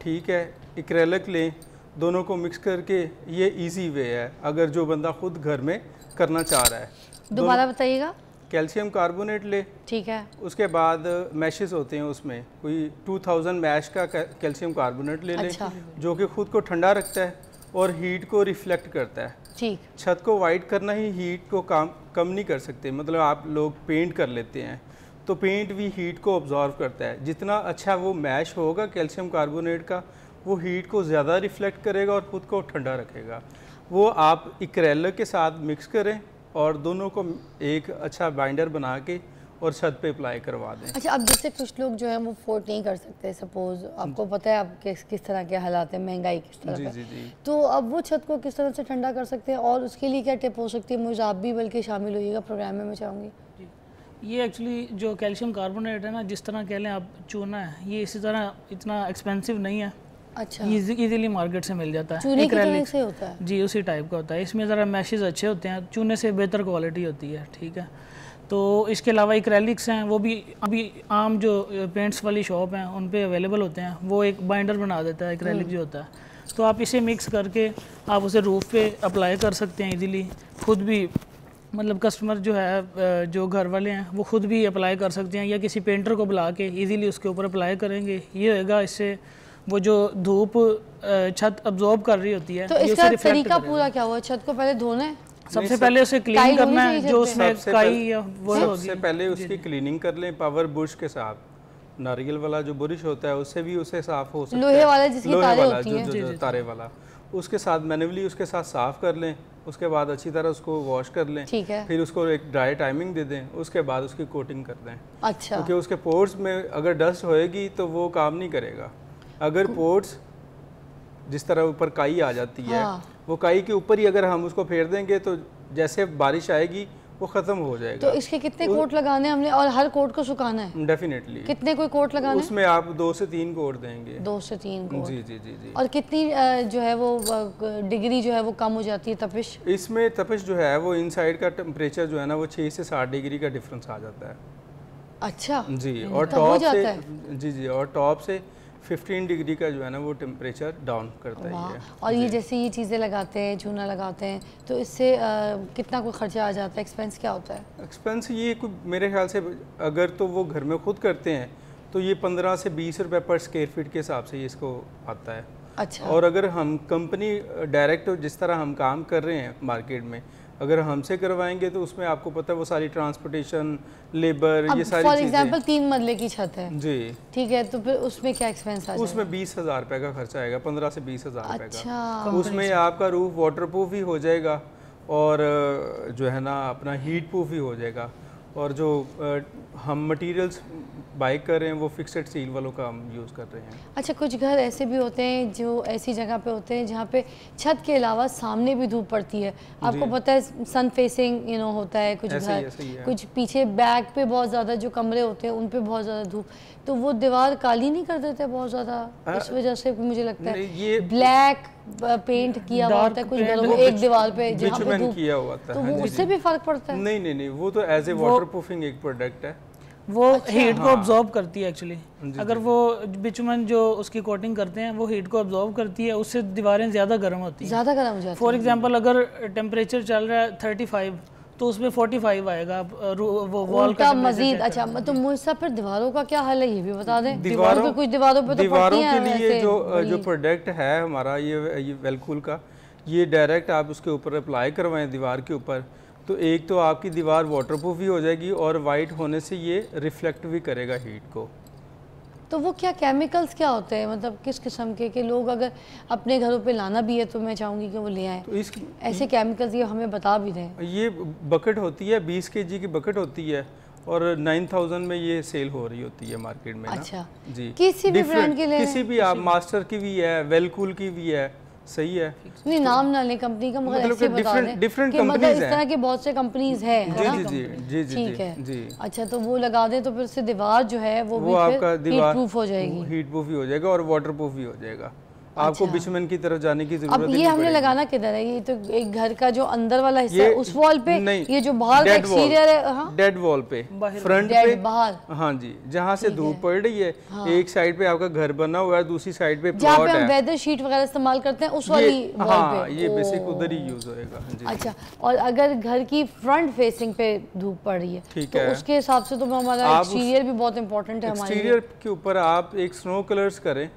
ठीक है? इक्रेलिक लें दोनों को मिक्स करके ये इजी वे है अगर जो बंदा खुद घर में करना चाह रहा है। दोबारा बताइएगा। कैल्शियम कार्बोनेट ले। ठीक है। उसके बाद मैशेस होते हैं उसमें। कोई 2000 मैश का कैल्शियम कार्बोनेट ले अच्छा। लें जो कि खुद को ठंडा रखता है और हीट को रिफ्लेक्ट करता है। ठीक। छत को वाइट करना ही हीट को काम कम नहीं कर सकते। मतलब आप लोग पेंट कर लेते हैं। तो पेंट भी हीट को ऑब्जॉर्व करता है। जितना अच्छा वो मैश होगा कैल्शियम कार्बोनेट का वो हीट को ज़्यादा रिफ्लेक्ट करेगा और ख़ुद को ठंडा रखेगा। वो आप इक्रेलर के साथ मिक्स करें। और दोनों को एक अच्छा बाइंडर बना के और छत पे अप्लाई करवा दें। अच्छा अब जैसे कुछ लोग जो है वो फोर्ट नहीं कर सकते सपोज़ आपको पता है आप किस किस तरह के हालात हैं महँगाई किस तरह जी, जी, जी. तो अब वो छत को किस तरह से ठंडा कर सकते हैं और उसके लिए क्या टिप हो सकती है? मुझे आप भी बल्कि शामिल होइएगा प्रोग्राम में मैं चाहूँगी। ये एक्चुअली जो कैल्शियम कार्बोनेट है ना जिस तरह कह लें आप चूना है ये इसी तरह इतना एक्सपेंसिव नहीं है। अच्छा। इजीली मार्केट से मिल जाता है। चूने की से होता है। जी उसी टाइप का होता है। इसमें ज़रा मैशेज अच्छे होते हैं। चूने से बेहतर क्वालिटी होती है ठीक है। तो इसके अलावा इक्रेलिक्स हैं वो भी अभी आम जो पेंट्स वाली शॉप हैं उन पर अवेलेबल होते हैं। वो एक बाइंडर बना देता है इक्रेलिक हम्म। जो होता है। तो आप इसे मिक्स करके आप उसे रूफ पे अप्लाई कर सकते हैं इजीली खुद भी मतलब कस्टमर जो है जो घर वाले हैं वो खुद भी अप्लाई कर सकते हैं या किसी पेंटर को बुला के इजीली उसके ऊपर अप्लाई करेंगे। ये होगा इससे वो जो धूप छत अब्जॉर्ब कर रही होती है तो इसका तरीका पूरा क्या हुआ? छत को पहले धोना? है सबसे पहले उसे क्लीन करना है जो उसमें काई या वो सबसे पहले उसकी क्लीनिंग कर लें पावर बुश के साथ। नारियल वाला जो बुरिश होता है उससे भी उसे साफ़ हो सकता है। लोहे वाला जिसकी तारे होती हैं। जो, जो जो तारे वाला। उसके साथ मैनुअली उसके साथ साफ़ कर लें उसके बाद अच्छी तरह उसको वॉश कर लें। ठीक है। फिर उसको एक ड्राई टाइमिंग दे दें उसके बाद उसकी कोटिंग कर दें। अच्छा। क्योंकि उसके पोर्स में अगर डस्ट होएगी तो वो काम नहीं करेगा। अगर पोर्ट्स जिस तरह ऊपर काई आ जाती है हाँ। वो काई के ऊपर ही अगर हम उसको फेर देंगे तो जैसे बारिश आएगी वो खत्म हो जाएगा। तो इसके कितने कोट लगाने हमने? और हर कोट को सुखाना है? डेफिनेटली कितने कोई कोट लगाने उसमें आप दो से तीन कोट देंगे। दो से तीन कोट। जी जी जी जी। और कितनी जो है वो डिग्री जो है वो कम हो जाती है तपिश? इसमें तपिश जो है वो इनसाइड का टेम्परेचर जो है ना वो छः से साठ डिग्री का डिफरेंस आ जाता है। अच्छा। जी और टॉप से जी जी और टॉप से 15 डिग्री का जो है ना वो टेम्परेचर डाउन करता है और ये जैसे ये चीज़ें लगाते हैं चूना लगाते हैं तो इससे आ, कितना कोई खर्चा आ जाता है? एक्सपेंस क्या होता है? एक्सपेंस ये मेरे ख्याल से अगर तो वो घर में खुद करते हैं तो ये पंद्रह से बीस रुपये पर स्क्वेयर फीट के हिसाब से ये इसको आता है। अच्छा। और अगर हम कंपनी डायरेक्ट जिस तरह हम काम कर रहे हैं मार्केट में अगर हमसे करवाएँगे तो उसमें आपको पता है वो सारी ट्रांसपोर्टेशन लेबर ये सारी फॉर एग्जांपल तीन मरले की छत है। जी। ठीक है तो फिर उसमें क्या एक्सपेंस आ उसमें बीस हज़ार रुपये का खर्चा आएगा पंद्रह से बीस हज़ार रुपये का। अच्छा। उसमें आपका रूफ वाटर प्रूफ भी हो जाएगा और जो है ना अपना हीट प्रूफ भी हो जाएगा। और जो आ, हम मटेरियल्स बाई कर रहे हैं वो फिक्सड स्टील वालों का हम यूज़ कर रहे हैं। अच्छा कुछ घर ऐसे भी होते हैं जो ऐसी जगह पे होते हैं जहाँ पे छत के अलावा सामने भी धूप पड़ती है। आपको पता है सन फेसिंग यू नो होता है कुछ घर। कुछ पीछे बैक पे बहुत ज़्यादा जो कमरे होते हैं उन पर बहुत ज़्यादा धूप। तो वो दीवार काली नहीं कर देते बहुत ज़्यादा? इस वजह से मुझे लगता है। ये ब्लैक पेंट किया हुआ होता है कुछ घरों वो एक दीवार पे जहाँ पे किया हुआ था। तो हाँ वो जी, उससे भी फ़र्क पड़ता है? नहीं नहीं नहीं वो तो एज ए वाटर प्रूफिंग एक प्रोडक्ट है। वो अच्छा, हीट हाँ। को हाँ। ऑब्जॉर्व करती है एक्चुअली अगर वो बिचुमन जो उसकी कोटिंग करते हैं वो हीट को ऑब्जॉर्व करती है उससे दीवारें ज़्यादा गर्म होती हैं। ज़्यादा गर्म हो जाती है। फॉर एग्जांपल अगर टेम्परेचर चल रहा है 35 तो उसमें 45 आएगा वो वॉल का मजीद अच्छा तो मुझसे फिर दीवारों का क्या हाल है ये भी बता दें? दीवारों पे कुछ दीवारों पे तो दीवारों के लिए जो जो प्रोडक्ट है हमारा ये ये वेलकूल का ये डायरेक्ट आप उसके ऊपर अप्लाई करवाएँ दीवार के ऊपर तो एक तो आपकी दीवार वाटरप्रूफ भी हो जाएगी और वाइट होने से ये रिफ्लेक्ट भी करेगा हीट को। तो वो क्या केमिकल्स क्या होते हैं? मतलब किस किस्म के कि लोग अगर अपने घरों पे लाना भी है तो मैं चाहूँगी कि वो ले आए। तो इस ऐसे केमिकल्स ये हमें बता भी दें। ये बकेट होती है 20 के जी की बकेट होती है और 9000 में ये सेल हो रही होती है मार्केट में अच्छा। जी। किसी भी ब्रांड के लिए किसी भी आप मास्टर की भी है वेलकूल की भी है सही है। नहीं नाम ना लें कंपनी का मगर मतलब ऐसे बता दें डिफरेंट कि मतलब इस तरह के बहुत से कंपनीज़ है है जी जी जी जी जी ठीक है। जी। अच्छा तो वो लगा दें तो फिर उससे दीवार जो है वो, वो भी आपका दीवार प्रूफ हो जाएगी। हीट प्रूफ भी हो जाएगा और वाटर प्रूफ भी हो जाएगा। आपको अच्छा। बिचमन की तरफ़ जाने की ज़रूरत अब ये हमने लगाना किधर है? ये तो एक घर का जो अंदर वाला हिस्सा है उस वॉल पे? नहीं, ये जो बाहर का एक्सटीरियर है हाँ? डेड वॉल पे। फ्रंट पे बाहर। हाँ जी जहाँ से धूप पड़ रही है एक साइड पे आपका घर बना हुआ है दूसरी साइड पे जहाँ पे हम वेदर शीट वगैरह इस्तेमाल करते हैं उस वाली ये हाँ ये बेसिक उधर ही यूज़ होएगा हाँ अच्छा और अगर घर की फ्रंट फेसिंग पे धूप पड़ रही है ठीक तो है। उसके हिसाब से तो हमारा एक्सटीरियर भी बहुत इंपॉर्टेंट है एक्सटीरियर के ऊपर आप एक स्नो कलर्स करें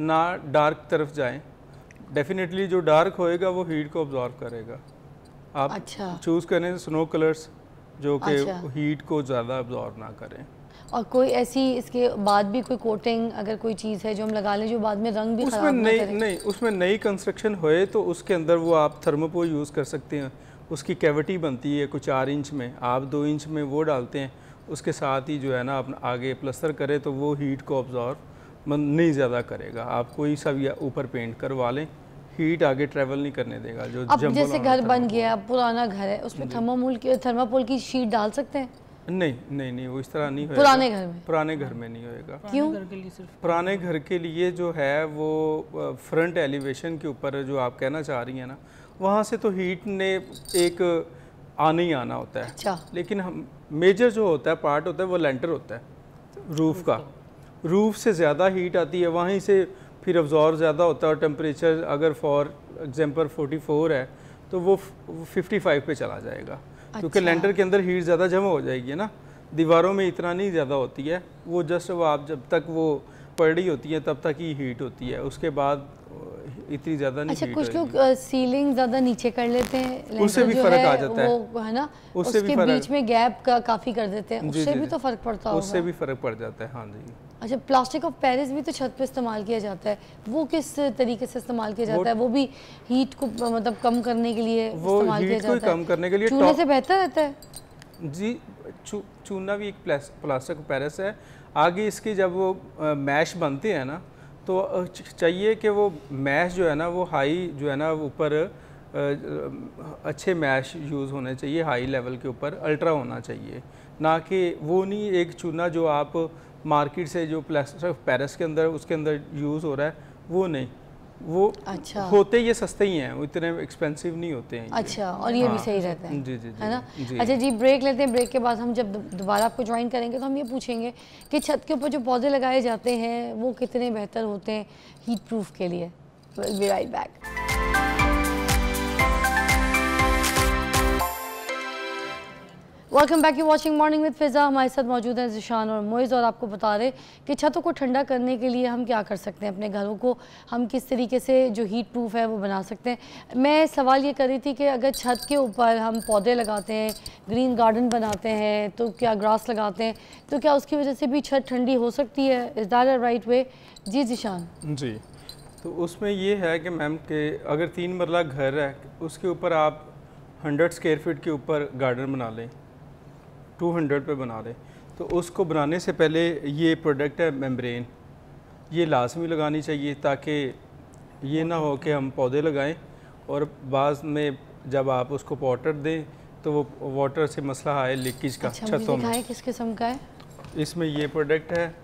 ना डार्क तरफ़ जाएँ। डेफिनेटली जो डार्क होएगा वो हीट को ऑब्जॉर्व करेगा। आप अच्छा। चूज़ करें स्नो कलर्स जो कि अच्छा। हीट को ज़्यादा ऑब्जॉर्व ना करें। और कोई ऐसी इसके बाद भी कोई कोटिंग अगर कोई चीज़ है जो हम लगा लें जो बाद में रंग भी उसमें नई नहीं उसमें नई कंस्ट्रक्शन होए तो उसके अंदर वो आप थर्मोपोल यूज़ कर सकते हैं। उसकी कैविटी बनती है कुछ चार इंच में आप दो इंच में वो डालते हैं। उसके साथ ही जो है ना अपना आगे प्लस्तर करें तो वो हीट को ऑब्जॉर्व नहीं ज़्यादा करेगा। आप कोई सा भी ऊपर पेंट करवा लें हीट आगे ट्रेवल नहीं करने देगा जो अब जैसे घर बन। गया पुराना घर है उसमें थर्मामोल की थर्मापोल की शीट डाल सकते हैं? नहीं नहीं नहीं वो इस तरह नहीं होएगा। पुराने घर में? पुराने घर में नहीं होएगा। क्यों? घर के लिए सिर्फ़ पुराने घर के लिए जो है वो फ्रंट एलिवेशन के ऊपर जो आप कहना चाह रही हैं ना वहाँ से तो हीट ने एक आना ही आना होता है। अच्छा। लेकिन हम मेजर जो होता है पार्ट होता है वो लेंटर होता है रूफ का। रूफ से ज़्यादा हीट आती है वहीं से फिर अब्जॉर्व ज़्यादा होता है और टेम्परेचर अगर फॉर एग्जांपल 44 है तो वो 55 पे चला जाएगा अच्छा। क्योंकि। लेंटर के अंदर हीट ज़्यादा जमा हो जाएगी ना दीवारों में इतना नहीं ज़्यादा होती है वो जस्ट वो आप जब तक वो पड़ रही होती है तब तक ही हीट होती है उसके बाद इतनी ज़्यादा नहीं अच्छा कुछ लोग सीलिंग ज़्यादा नीचे कर लेते हैं उससे भी फ़र्क आ जाता है। वो है ना उससे भी उसके बीच में गैप का काफ़ी कर देते हैं उससे भी तो फ़र्क पड़ता है उससे भी फ़र्क पड़ जाता है हाँ जी अच्छा प्लास्टिक ऑफ़ पेरिस भी तो छत पे इस्तेमाल किया जाता है। वो किस तरीके से इस्तेमाल किया जाता है? वो भी हीट को मतलब कम करने के लिए वो इस्तेमाल किया हीट को जाता है। कम करने के लिए चूने से बेहतर रहता है? जी चू, चूना भी एक प्लास- प्लास्टिक पैरस है। आगे इसकी जब वो मैश बनते हैं ना तो चाहिए कि वो मैश जो है ना वो हाई जो है ना ऊपर अच्छे मैश यूज़ होने चाहिए हाई लेवल के ऊपर अल्ट्रा होना चाहिए। ना कि वो नहीं एक चूना जो आप मार्केट से जो प्लास्टिक पैरस के अंदर उसके अंदर यूज़ हो रहा है वो नहीं वो अच्छा। होते ये सस्ते ही हैं वो इतने एक्सपेंसिव नहीं होते हैं अच्छा और ये हाँ। भी। सही रहता है जी, जी, है ना जी। अच्छा जी ब्रेक लेते हैं ब्रेक के बाद हम जब दोबारा आपको ज्वाइन करेंगे तो हम ये पूछेंगे कि छत के ऊपर जो पौधे लगाए जाते हैं वो कितने बेहतर होते हैं हीट प्रूफ के लिए back welcome back you watching morning with Fiza हमारे साथ मौजूद हैं जिशान और मोइज़ और आपको बता रहे कि छतों को ठंडा करने के लिए हम क्या कर सकते हैं? अपने घरों को हम किस तरीके से जो हीट प्रूफ है वो बना सकते हैं? मैं सवाल ये कर रही थी कि अगर छत के ऊपर हम पौधे लगाते हैं ग्रीन गार्डन बनाते हैं तो क्या ग्रास लगाते हैं तो क्या उसकी वजह से भी छत ठंडी हो सकती है? Is that a right way जी जिशान। जी। तो उसमें ये है कि मैम के अगर तीन मरला घर है, उसके ऊपर आप हंड्रेड स्क्वेयर फीट के ऊपर गार्डन बना लें। टू हंड्रेड पे बना लें तो उसको बनाने से पहले ये प्रोडक्ट है मेम्ब्रेन ये लाजमी लगानी चाहिए ताकि ये ना हो कि हम पौधे लगाएँ और बाद में जब आप उसको वाटर दें तो वो वाटर से मसला आए लीकेज का। अच्छा छतों में किस किस्म का है? इसमें ये प्रोडक्ट है।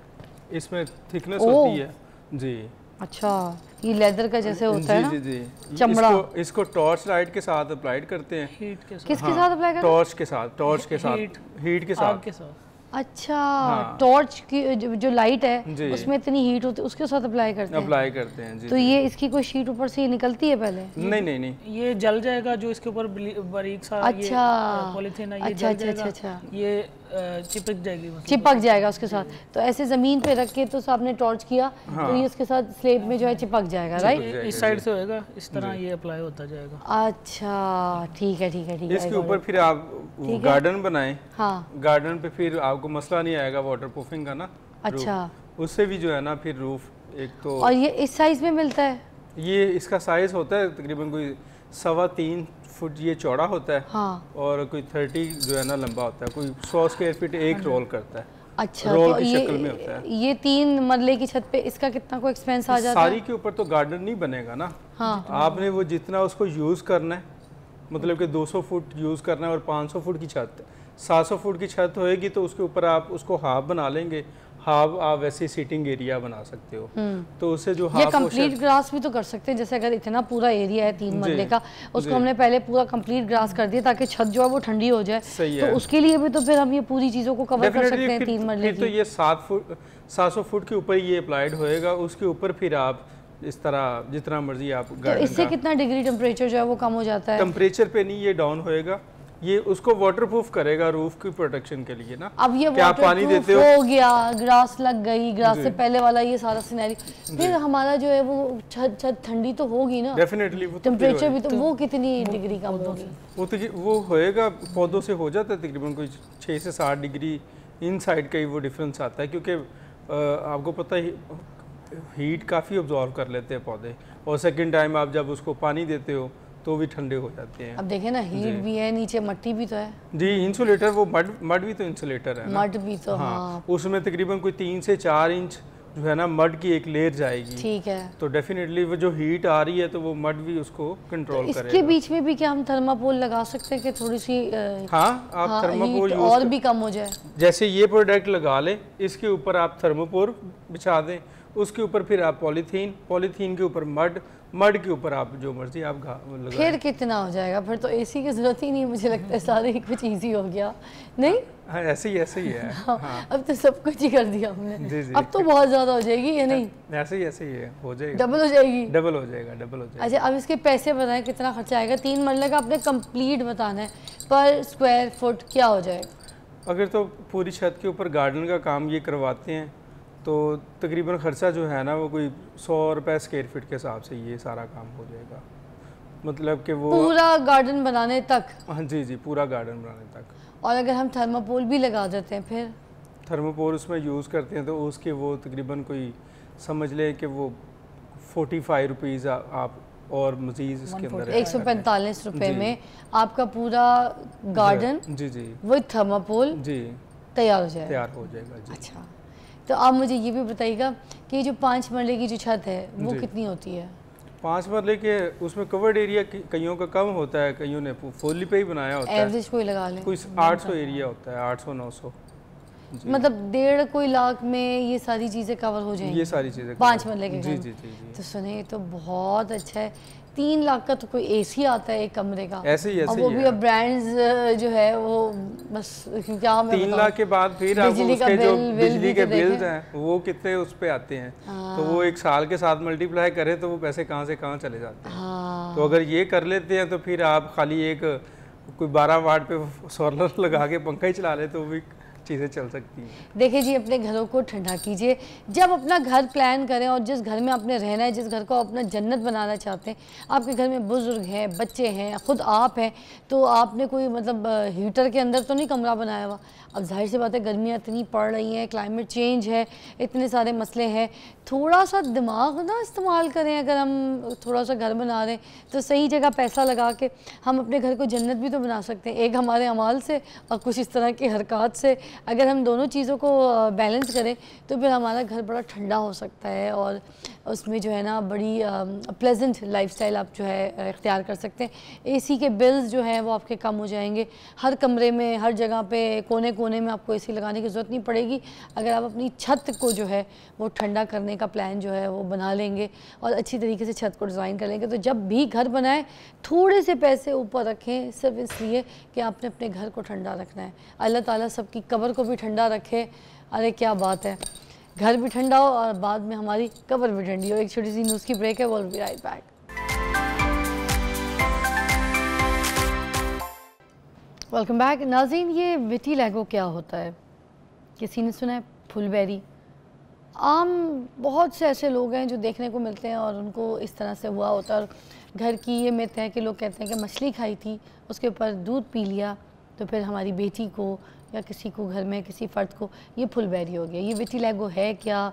इसमें थिकनेस होती है। जी। अच्छा। ये लेदर का जैसे होता है जी ना जी। जी चमड़ा। इसको, इसको टॉर्च लाइट के साथ अप्लाइड करते हैं। हीट के साथ। किसके साथ अप्लाई करना टॉर्च के साथ टॉर्च के साथ। हीट के साथ। के साथ। अच्छा हाँ। टॉर्च की जो, जो लाइट है उसमें इतनी हीट होती है उसके साथ अप्लाई करते हैं? अप्लाई करते हैं जी तो ये इसकी कोई शीट ऊपर से ये निकलती है पहले? नहीं नहीं नहीं। ये जल जाएगा जो इसके ऊपर बारीक सा अच्छा। ये पॉलीथीन है ये अच्छा, जल अच्छा, जाएगा। अच्छा, अच्छा। ये चिपक जाएगी मतलब चिपक जाएगा उसके साथ। तो ऐसे ज़मीन पे रख के तो आपने टॉर्च किया हाँ। तो ये उसके साथ स्लेब में जो है चिपक जाएगा राइट इस साइड से होएगा इस तरह ये अप्लाई होता जाएगा। अच्छा ठीक है ठीक है ठीक है इसके ऊपर फिर आप गार्डन बनाए। हाँ। गार्डन पे फिर आपको मसला नहीं आएगा वाटर प्रूफिंग का ना अच्छा। उससे भी जो है ना फिर रूफ एक तो और ये इस साइज़ में मिलता है? ये इसका साइज़ होता है तकरीबन कोई सवा तीन फुट ये चौड़ा होता है हाँ। और कोई थर्टी जो है ना लंबा होता है कोई सौ स्क्वायर फीट एक रोल करता है। अच्छा रोल तो की ये शक्ल में होता है। ये तीन मरले की छत पे इसका कितना को एक्सपेंस आ जाता है? सारी के ऊपर तो गार्डन नहीं बनेगा ना। हाँ। आपने वो जितना उसको यूज़ करना है मतलब कि 200 फुट यूज़ करना है और 500 फुट की छत 700 फुट की छत होएगी तो उसके ऊपर आप उसको हाफ़ बना लेंगे हाफ़ आप वैसे सीटिंग एरिया बना सकते हो। तो उससे जो हम्म। ये कंप्लीट ग्रास भी तो कर सकते हैं जैसे अगर इतना पूरा एरिया है तीन मरले का उसको हमने पहले पूरा कंप्लीट ग्रास कर दिया ताकि छत जो है वो ठंडी हो जाए। सही तो। उसके लिए भी तो फिर हम ये पूरी चीज़ों को कवर कर सकते हैं तीन मरले तो ये सात फुट सात सौ फुट के ऊपर ये अप्लाइड होएगा उसके ऊपर फिर आप इस तरह जितना मर्ज़ी आप तो इससे कितना डिग्री टेम्परेचर जो है वो कम हो जाता है? टेम्परेचर पे नहीं ये डाउन होएगा। ये उसको वाटरप्रूफ करेगा रूफ की प्रोटेक्शन के लिए ना। अब ये क्या पानी देते हो? हो गया ग्रास लग गई ग्रास से पहले वाला ये सारा सिनेरी फिर हमारा जो है वो छत छत ठंडी तो होगी ना? डेफिनेटली वो तो टेम्परेचर भी तो वो कितनी डिग्री कम होगी? वो तो वो होएगा पौधों से हो जाता है तकरीबन कोई छः से सात डिग्री इन साइड का ही वो डिफरेंस आता है क्योंकि आपको पता ही हीट काफ़ी ऑब्जॉर्व कर लेते हैं पौधे। और सेकेंड टाइम आप जब उसको पानी देते हो तो भी ठंडे हो जाते हैं। अब देखे ना हीट भी है नीचे मट्टी भी तो है। जी इंसुलेटर वो मड मड भी तो इंसुलेटर है मड भी तो हाँ हाँ। उसमें तकरीबन कोई तीन से चार इंच जो है ना मड की एक लेयर जाएगी। ठीक है। तो डेफिनेटली वो जो हीट आ रही है तो वो मड भी उसको कंट्रोल तो इसके बीच में भी क्या हम थर्मापोल लगा सकते हैं कि थोड़ी सी अ, हाँ आप हाँ, यूज़ और भी कम हो जाए? जैसे ये प्रोडक्ट लगा लें इसके ऊपर आप थर्मोपोर बिछा दें। उसके ऊपर फिर आप पॉलीथीन पॉलीथीन के ऊपर मड मड के ऊपर आप जो मर्ज़ी आप फिर कितना हो जाएगा? फिर तो एसी की ज़रूरत ही नहीं मुझे लगता है सारे ही कुछ इजी हो गया। नहीं? हाँ ऐसे ही ऐसे ही है। हाँ, अब तो सब कुछ ही कर दिया हमने। जी, जी। अब तो बहुत ज़्यादा हो जाएगी या नहीं? ऐसे ही ऐसे ही है। हो जाएगा। डबल हो जाएगी? डबल हो जाएगा डबल हो जाएगा। अच्छा अब इसके पैसे बताएँ कितना खर्चा आएगा? तीन मरले का आपने कंप्लीट बताना है। पर स्क्वायर फुट क्या हो जाएगा अगर तो पूरी छत के ऊपर गार्डन का काम ये करवाते हैं तो तकरीबन खर्चा जो है ना वो कोई सौ रुपये स्क्वायर फीट के हिसाब से ये सारा काम हो जाएगा। मतलब कि वो पूरा गार्डन बनाने तक? हाँ जी जी पूरा गार्डन बनाने तक। और अगर हम थर्मापोल भी लगा देते हैं फिर? थर्मोपोर उसमें यूज़ करते हैं तो उसके वो तकरीबन कोई समझ लें कि वो फोर्टी फाइव रुपीज़ आप और मज़ीद इसके अंदर एक सौ पैंतालीस रुपये में आपका पूरा गार्डन जी जी। विद थर्मापोल जी। तैयार हो जाएगा। तैयार हो जाएगा जी। अच्छा। तो आप मुझे ये भी बताइएगा कि जो पाँच मरले की जो छत है वो कितनी होती है? पाँच मरले के उसमें कवर्ड एरिया कईयों का कम होता है कईयों ने फोली पे ही बनाया होता है। एवरेज कोई लगा लें। कोई आठ सौ एरिया होता है आठ सौ नौ सौ। मतलब डेढ़ कोई लाख में ये सारी चीज़ें कवर हो जाएँगी? ये सारी चीज़ें पाँच मरले के जी जी जी जी। तो सुने ये तो बहुत अच्छा है। तीन लाख का तो कोई एसी आता है एक कमरे का। ऐसे ही और वो ही भी अब ब्रांड्स जो है वो बस क्या मैं तीन लाख के बाद फिर बिजली का जो बिल- बिल बिजली के तो बिल्स हैं वो कितने उस पे आते हैं। तो वो एक साल के साथ मल्टीप्लाई करें तो वो पैसे कहाँ से कहाँ चले जाते हैं। हाँ। तो अगर ये कर लेते हैं तो फिर आप खाली एक कोई बारह वाट पे सोलर लगा के पंखा ही चला ले तो भी चीज़ें चल सकती हैं। देखिए जी, अपने घरों को ठंडा कीजिए। जब अपना घर प्लान करें और जिस घर में आपने रहना है, जिस घर को अपना जन्नत बनाना चाहते हैं, आपके घर में बुज़ुर्ग हैं, बच्चे हैं, ख़ुद आप हैं तो आपने कोई मतलब हीटर के अंदर तो नहीं कमरा बनाया हुआ? अब ज़ाहिर सी बात है, गर्मियाँ इतनी पड़ रही हैं क्लाइमेट चेंज है, इतने सारे मसले हैं। थोड़ा सा दिमाग ना इस्तेमाल करें, अगर हम थोड़ा सा घर बना रहे हैं तो सही जगह पैसा लगा के हम अपने घर को जन्नत भी तो बना सकते हैं, एक हमारे अमाल से और कुछ इस तरह की हरकत से। अगर हम दोनों चीज़ों को बैलेंस करें तो फिर हमारा घर बड़ा ठंडा हो सकता है और उसमें जो है ना बड़ी प्लेजेंट लाइफस्टाइल आप जो है इख्तियार कर सकते हैं। एसी के बिल्स जो हैं वो आपके कम हो जाएँगे। हर कमरे में, हर जगह पे कोने कोने में आपको एसी लगाने की ज़रूरत नहीं पड़ेगी। अगर आप अपनी छत को जो है, वो ठंडा करने का प्लान जो है, वो बना लेंगे और अच्छी तरीके से छत को डिज़ाइन कर लेंगे तो जब भी घर बनाएँ, थोड़े से पैसे ऊपर रखें, सिर्फ़ इसलिए कि आपने अपने घर को ठंडा रखना है। अल्लाह ताला सबकी कब्र को भी ठंडा रखे। अरे, क्या बात है। घर भी ठंडा हो और बाद में हमारी कबर भी ठंडी हो। एक छोटी सी न्यूज़ की ब्रेक है वो be right back welcome back नाजीन ये विटी लैगो क्या होता है? किसी ने सुना है? फुलबेरी। आम बहुत से ऐसे लोग हैं जो देखने को मिलते हैं और उनको इस तरह से हुआ होता है। और घर की ये मित है कि लोग कहते हैं कि मछली खाई थी, उसके ऊपर दूध पी लिया तो फिर हमारी बेटी को या किसी को घर में किसी फ़र्द को ये फुलबेरी हो गया। ये विटिलेगो है क्या?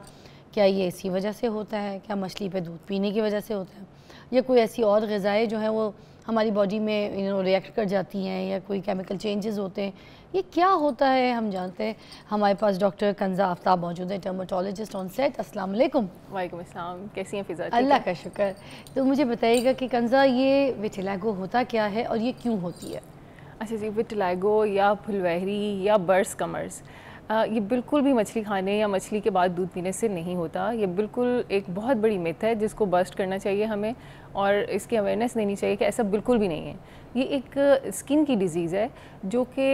क्या ये इसी वजह से होता है? क्या मछली पे दूध पीने की वजह से होता है? या कोई ऐसी और गज़ाएँ जो हैं वो हमारी बॉडी में यू नो रिएक्ट कर जाती हैं या कोई केमिकल चेंजेस होते हैं? ये क्या होता है हम जानते हैं। हमारे पास डॉक्टर कंजा आफ्ताब मौजूद है टर्मोटोलॉजिस्ट ऑन सेट अस्सलाम वालेकुम। वालेकुम अस्सलाम कैसी हैं फिजा? अल्लाह का शुक्र। तो मुझे बताइएगा कि कंजा ये विटिलागो होता क्या है और ये क्यों होती है? अच्छा जी विटलागो या फुलवहरी या बर्स कमर्स ये बिल्कुल भी मछली खाने या मछली के बाद दूध पीने से नहीं होता। ये बिल्कुल एक बहुत बड़ी मिथ है जिसको बस्ट करना चाहिए हमें और इसकी अवेयरनेस देनी चाहिए कि ऐसा बिल्कुल भी नहीं है। ये एक स्किन की डिज़ीज़ है जो कि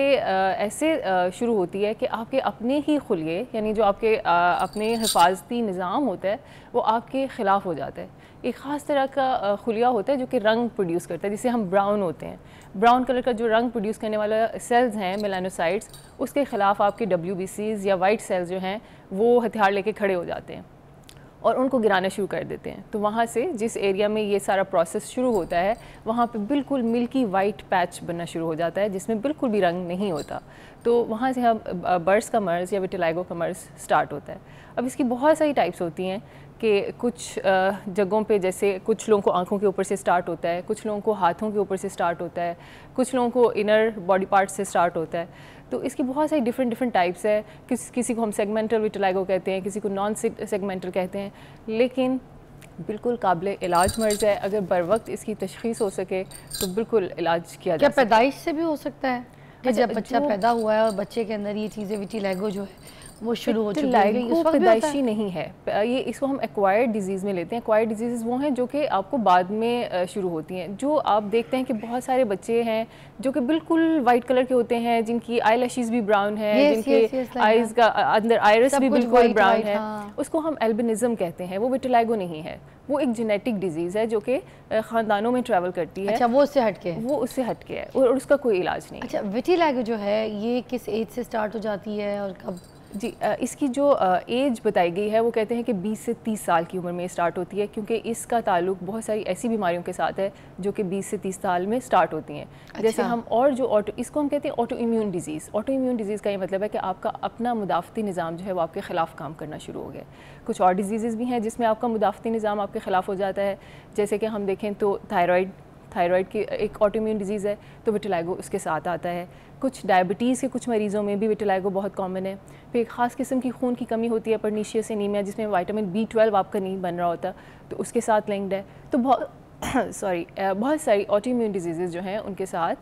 ऐसे शुरू होती है कि आपके अपने ही खुलिए, यानी जो आपके अपने हिफाजती निज़ाम होता है, वो आपके ख़िलाफ़ हो जाता है। एक ख़ास तरह का खुलिया होता है जो कि रंग प्रोड्यूस करता है, जिसे हम ब्राउन होते हैं। ब्राउन कलर का जो रंग प्रोड्यूस करने वाला सेल्स हैं मेलानोसाइड्स उसके ख़िलाफ़ आपके डब्ल्यू या वाइट सेल्स जो हैं, वो हथियार लेके खड़े हो जाते हैं और उनको गिराना शुरू कर देते हैं। तो वहाँ से जिस एरिया में ये सारा प्रोसेस शुरू होता है, वहाँ पे बिल्कुल मिल्की वाइट पैच बनना शुरू हो जाता है, जिसमें बिल्कुल भी रंग नहीं होता। तो वहाँ से हम बर्ड्स का मर्ज़ या विटिलाइगो का मर्ज़ स्टार्ट होता है। अब इसकी बहुत सारी टाइप्स होती हैं कि कुछ जगहों पे जैसे कुछ लोगों को आँखों के ऊपर से स्टार्ट होता है कुछ लोगों को हाथों के ऊपर से स्टार्ट होता है कुछ लोगों को इनर बॉडी पार्ट से स्टार्ट होता है। तो इसकी बहुत सारी डिफरेंट डिफरेंट टाइप्स है। किस किसी को हम सेगमेंटल विटलाइगो कहते हैं किसी को नॉन सेगमेंटल कहते हैं। लेकिन बिल्कुल काबिल इलाज मर्ज है। अगर बर वक्त इसकी तशखीस हो सके तो बिल्कुल इलाज किया क्या पैदाइश से भी हो सकता है? कि अच्छा, जब बच्चा पैदा हुआ है और बच्चे के अंदर ये चीज़ें विटिलाइगो जो है वो शुरू हो चुकी है वो पैदाइशी नहीं है। ये इसको हम एक्वायर्ड डिज़ीज़ में लेते हैं। एक्वायर्ड डिज़ीज़ वो हैं जो कि आपको बाद में शुरू होती हैं। जो आप देखते हैं कि बहुत सारे बच्चे हैं जो कि बिल्कुल वाइट कलर के होते हैं जिनकी आई लशीज भी ब्राउन है जिनके आईज का अंदर आयरस भी बिल्कुल ब्राउन है। हाँ। उसको हम एल्बिनिज्म कहते हैं। वो विटिलाइगो नहीं है। वो एक जेनेटिक डिज़ीज़ है जो कि ख़ानदानों में ट्रैवल करती है। अच्छा वो उससे हटके है। वो उससे हटके है। और उसका कोई इलाज नहीं अच्छा विटिलाइगो जो है ये किस एज से स्टार्ट हो जाती है और कब जी इसकी जो एज बताई गई है वो कहते हैं कि 20 से 30 साल की उम्र में स्टार्ट होती है क्योंकि इसका ताल्लुक बहुत सारी ऐसी बीमारियों के साथ है जो कि 20 से 30 साल में स्टार्ट होती हैं। अच्छा। जैसे हम और जो ऑटो इसको हम कहते हैं auto immune disease auto immune disease का ये मतलब है कि आपका अपना मुदाफ़ती निज़ाम जो है वो आपके ख़िलाफ़ काम करना शुरू हो गया। कुछ और डिज़ीज़ भी हैं जिसमें आपका मुदाफ़ती निज़ाम आपके ख़िलाफ़ हो जाता है। जैसे कि हम देखें तो थायरॉयड थायराइड की एक ऑटोम्यून डिज़ीज़ है तो विटिलाइगो उसके साथ आता है। कुछ डायबिटीज़ के कुछ मरीज़ों में भी विटिलाइगो बहुत कॉमन है। फिर एक ख़ास किस्म की खून की कमी होती है परनीशियस एनीमिया जिसमें वाइटामिन बी ट्वेल्व आपका नहीं बन रहा होता तो उसके साथ लिंक्ड है। तो बहुत सॉरी बहुत सारी ऑटोम्यून डिज़ीज़ जो हैं, उनके साथ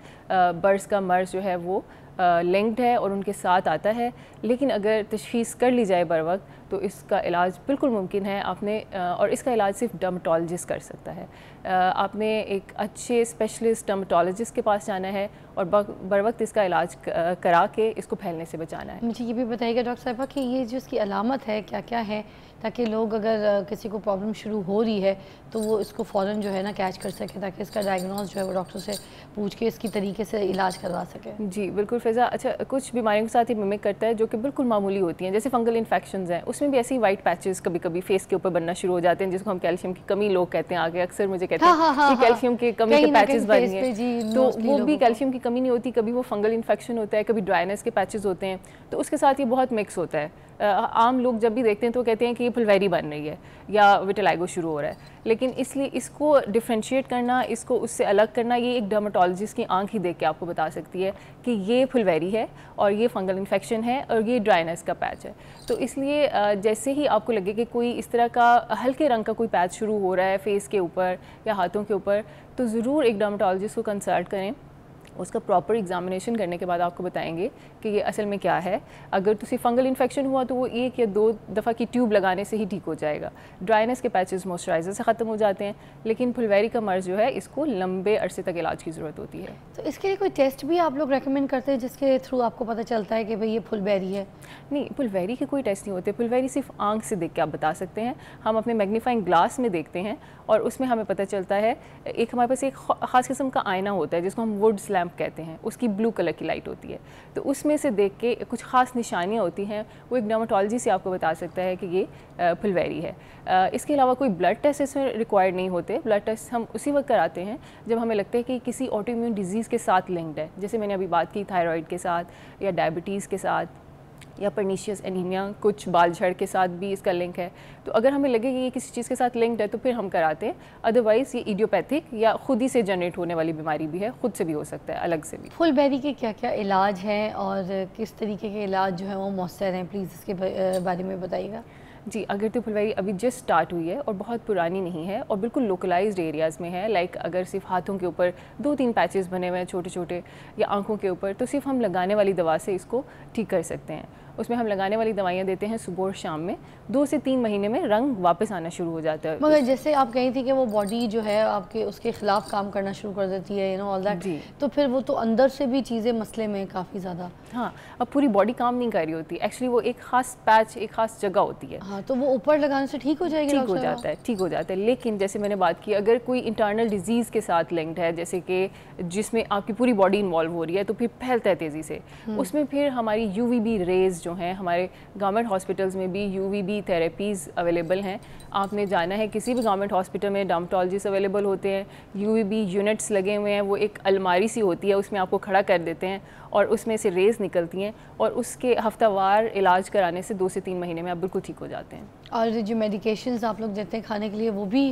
बर्स का मर्ज जो है वो लिंक्ड है और उनके साथ आता है। लेकिन अगर तशखीस कर ली जाए बर वक्त तो इसका इलाज बिल्कुल मुमकिन है। आपने और इसका इलाज सिर्फ़ डर्माटोलॉजिस्ट कर सकता है। आपने एक अच्छे स्पेशलिस्ट डर्माटोलॉजिस्ट के पास जाना है और बर वक्त इसका इलाज करा के इसको फैलने से बचाना है। मुझे ये भी बताइएगा डॉक्टर साहबा कि ये जो इसकी अलामत है क्या क्या है ताकि लोग अगर किसी को प्रॉब्लम शुरू हो रही है तो वो इसको फ़ौर जो है ना कैच कर सके ताकि इसका डायग्नोज जो है वो डॉक्टर से पूछ के इसकी तरीके से इलाज करवा सके। जी बिल्कुल फैज़ा। अच्छा कुछ बीमारियों के साथ ही मिमिक करता है जो कि बिल्कुल मामूली होती हैं जैसे फंगल इन्फेक्शन हैं। उसमें भी ऐसे वाइट पैचेस कभी कभी फेस के ऊपर बनना शुरू हो जाते हैं जिसको हम कैल्शियम की कमी लोग कहते हैं। आगे अक्सर मुझे कहते हैं हाँ, हाँ, कि कैल्शियम के की कमी के पैचेस बन गए तो वो भी कैल्शियम की कमी नहीं होती कभी वो फंगल इन्फेक्शन होता है कभी ड्राइनेस के पैचेस होते हैं तो उसके साथ ये बहुत मिक्स होता है। आम लोग जब भी देखते हैं तो कहते हैं कि ये फुलवेरी बन रही है या विटेलाइगो शुरू हो रहा है। लेकिन इसलिए इसको डिफ्रेंशिएट करना, इसको उससे अलग करना, ये एक डर्माटोलॉजिस्ट की आँख ही देख के आपको बता सकती है कि ये फुलवेरी है और ये फंगल इन्फेक्शन है और ये ड्राइनेस का पैच है। तो इसलिए जैसे ही आपको लगे कि कोई इस तरह का हल्के रंग का कोई पैच शुरू हो रहा है फेस के ऊपर या हाथों के ऊपर तो ज़रूर एक डर्माटोलॉजिस्ट को कंसल्ट करें। उसका प्रॉपर एग्जामिनेशन करने के बाद आपको बताएँगे कि ये असल में क्या है। अगर तुसी फंगल इन्फेक्शन हुआ तो वो एक या दो दफ़ा की ट्यूब लगाने से ही ठीक हो जाएगा। ड्राइनेस के पैचेस मॉइस्चराइजर से ख़त्म हो जाते हैं लेकिन फुलवेरी का मर्ज जो है इसको लंबे अरसे तक इलाज की ज़रूरत होती है। तो इसके लिए कोई टेस्ट भी आप लोग रिकमेंड करते हैं जिसके थ्रू आपको पता चलता है कि भाई ये फुलवेरी है? नहीं फुलवेरी के कोई टेस्ट नहीं होते। फुलवेरी सिर्फ़ आँख से देख के आप बता सकते हैं। हम अपने मैग्नीफाइंग ग्लास में देखते हैं। और उसमें हमें पता चलता है, एक हमारे पास एक ख़ास किस्म का आयना होता है, जिसको हम वुड स्लैम्प कहते हैं, उसकी ब्लू कलर की लाइट होती है। तो उसमें से देख के कुछ ख़ास निशानियाँ होती हैं, वो एक डर्माटोलॉजी से आपको बता सकता है कि ये फुलवेरी है। इसके अलावा कोई ब्लड टेस्ट इसमें रिक्वायर्ड नहीं होते। ब्लड टेस्ट हम उसी वक्त कराते हैं, जब हमें लगता है कि किसी ऑटोम्यून डिज़ीज़ के साथ लिंक्ड है। जैसे मैंने अभी बात की थायराइड के साथ या डायबिटीज़ के साथ। या परनीशियस एनीमिया कुछ बाल झड़ के साथ भी इसका लिंक है। तो अगर हमें लगे कि ये किसी चीज़ के साथ लिंक्ड है तो फिर हम कराते हैं। अदरवाइज़ ये इडियोपैथिक या खुद ही से जनरेट होने वाली बीमारी भी है खुद से भी हो सकता है अलग से भी। फुल बेरी के क्या क्या इलाज हैं और किस तरीके के इलाज जो है वो मौसर हैं? प्लीज़ इसके बारे में बताइएगा। जी अगर तो फुलवारी अभी जस्ट स्टार्ट हुई है और बहुत पुरानी नहीं है और बिल्कुल लोकलाइज्ड एरियाज़ में है। लाइक अगर सिर्फ़ हाथों के ऊपर दो तीन पैचेस बने हुए हैं छोटे छोटे या आँखों के ऊपर तो सिर्फ़ हम लगाने वाली दवा से इसको ठीक कर सकते हैं। उसमें हम लगाने वाली दवाइयाँ देते हैं सुबह और शाम में। दो से तीन महीने में रंग वापस आना शुरू हो जाता है। मगर जैसे आप कही थी कि वो बॉडी जो है आपके उसके खिलाफ काम करना शुरू कर देती है यू नो ऑल दैट तो फिर वो तो अंदर से भी चीज़ें मसले में काफ़ी ज़्यादा। हाँ अब पूरी बॉडी काम नहीं कर रही होती। एक्चुअली वो एक खास पैच एक खास जगह होती है। हाँ तो वो ऊपर लगाने से ठीक हो जाएगी ठीक हो जाता है ठीक हो जाता है। लेकिन जैसे मैंने बात की अगर कोई इंटरनल डिज़ीज़ के साथ लिंक्ड है जैसे कि जिसमें आपकी पूरी बॉडी इन्वॉल्व हो रही है तो फिर फैलता है तेज़ी से। हम्म। उसमें फिर हमारी यू रेज जो हैं, हमारे गवर्नमेंट हॉस्पिटल्स में भी यू थेरेपीज़ अवेलेबल हैं। आपने जाना है, किसी भी गवर्नमेंट हॉस्पिटल में डामटोलॉजिस्ट अवेलेबल होते हैं यू यूनिट्स लगे हुए हैं, वो एक अलमारी सी होती है, उसमें आपको खड़ा कर देते हैं और उसमें से रेज़ निकलती हैं और उसके हफ्तावार इलाज कराने से दो से तीन महीने में आप बिल्कुल ठीक हो जाते हैं। और जो मेडिकेशन आप लोग देते हैं खाने के लिए, वो भी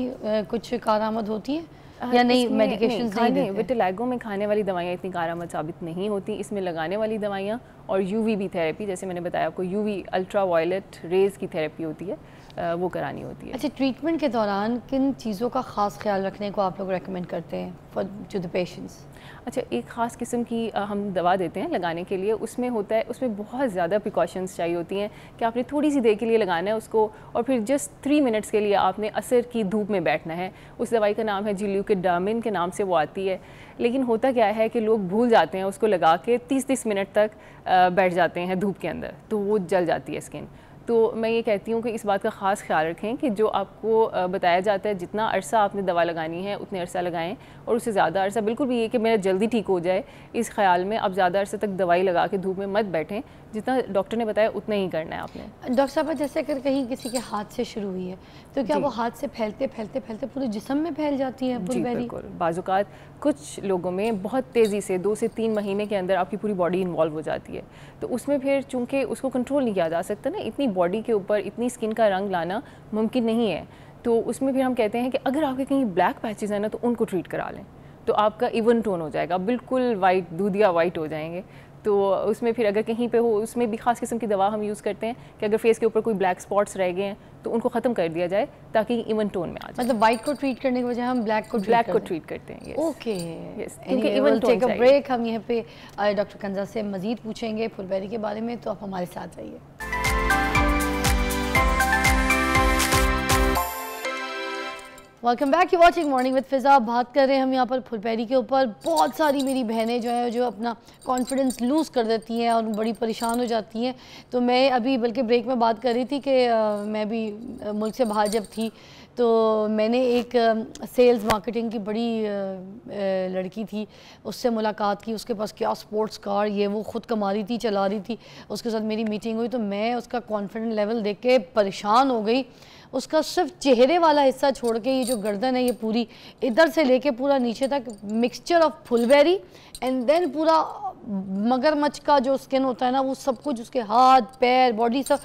कुछ कारामद होती हैं? या नहीं मेडिकेशन नहीं विटिलाइगो में खाने वाली दवाइयाँ इतनी कारामद साबित नहीं होती। इसमें लगाने वाली दवाइयाँ और यूवी भी थेरेपी जैसे मैंने बताया आपको यूवी अल्ट्रा वायलेट रेज की थेरेपी होती है वो करानी होती है। अच्छा ट्रीटमेंट के दौरान किन चीज़ों का ख़ास ख्याल रखने को आप लोग रेकमेंड करते हैं फॉर टू द पेशेंट्स अच्छा एक ख़ास किस्म की हम दवा देते हैं लगाने के लिए। उसमें होता है, उसमें बहुत ज़्यादा प्रिकॉशंस चाहिए होती हैं कि आपने थोड़ी सी देर के लिए लगाना है उसको और फिर जस्ट थ्री मिनट्स के लिए आपने असर की धूप में बैठना है। उस दवाई का नाम है जिल्यू के डामिन के नाम से वो आती है। लेकिन होता क्या है कि लोग भूल जाते हैं उसको लगा के तीस तीस मिनट तक बैठ जाते हैं धूप के अंदर तो वो जल जाती है स्किन तो मैं ये कहती हूँ कि इस बात का ख़ास ख्याल रखें कि जो आपको बताया जाता है जितना अरसा आपने दवा लगानी है उतने अरसा लगाएँ और उससे ज़्यादा अरसा बिल्कुल भी ये कि मेरा जल्दी ठीक हो जाए इस ख्याल में आप ज़्यादा अरसे तक दवाई लगा के धूप में मत बैठें जितना डॉक्टर ने बताया उतना ही करना है आपने। डॉक्टर साहब जैसे अगर कहीं किसी के हाथ से शुरू हुई है तो क्या वो हाथ से फैलते फैलते फैलते पूरे जिसम में फैल जाती है बिल्कुल बाज़ात कुछ लोगों में बहुत तेज़ी से दो से तीन महीने के अंदर आपकी पूरी बॉडी इन्वॉल्व हो जाती है। तो उसमें फिर चूँकि उसको कंट्रोल नहीं किया जा सकता ना, इतनी बॉडी के ऊपर, इतनी स्किन का रंग लाना मुमकिन नहीं है। तो उसमें फिर हम कहते हैं कि अगर आपके कहीं ब्लैक पैचेज हैं ना तो उनको ट्रीट करा लें। तो आपका इवन टोन हो जाएगा, बिल्कुल वाइट दूधिया वाइट हो जाएँगे। तो उसमें फिर अगर कहीं पे हो उसमें भी खास किस्म की दवा हम यूज़ करते हैं कि अगर फेस के ऊपर कोई ब्लैक स्पॉट्स रह गए हैं तो उनको ख़त्म कर दिया जाए ताकि इवन टोन में आ जाए। मतलब वाइट को ट्रीट करने की वजह हम ब्लैक को ब्लैक को ट्रीट करते हैं ओके क्योंकि इवन टेक अ ब्रेक हम यहाँ पे डॉक्टर कंजा से मज़ीद पूछेंगे फुलबेरी के बारे में तो आप हमारे साथ रहिए welcome back you watching morning with Fiza बात कर रहे हैं हम यहाँ पर फुलपैरी के ऊपर। बहुत सारी मेरी बहनें जो हैं, जो अपना कॉन्फिडेंस लूज़ कर देती हैं और बड़ी परेशान हो जाती हैं। तो मैं अभी, बल्कि ब्रेक में बात कर रही थी कि मैं भी मुल्क से बाहर जब थी तो मैंने एक सेल्स मार्केटिंग की बड़ी लड़की थी। उससे मुलाकात की, उसके पास क्या स्पोर्ट्स कार ये वो ख़ुद कमा रही थी, चला रही थी। उसके साथ मेरी मीटिंग हुई तो मैं उसका कॉन्फिडेंट लेवल देख के परेशान हो गई। उसका सिर्फ़ चेहरे वाला हिस्सा छोड़ के ये जो गर्दन है, ये पूरी इधर से लेके पूरा नीचे तक मिक्सचर ऑफ़ फुलबेरी एंड देन पूरा मगरमच्छ का जो स्किन होता है ना, वो सब कुछ उसके हाथ, पैर बॉडी सब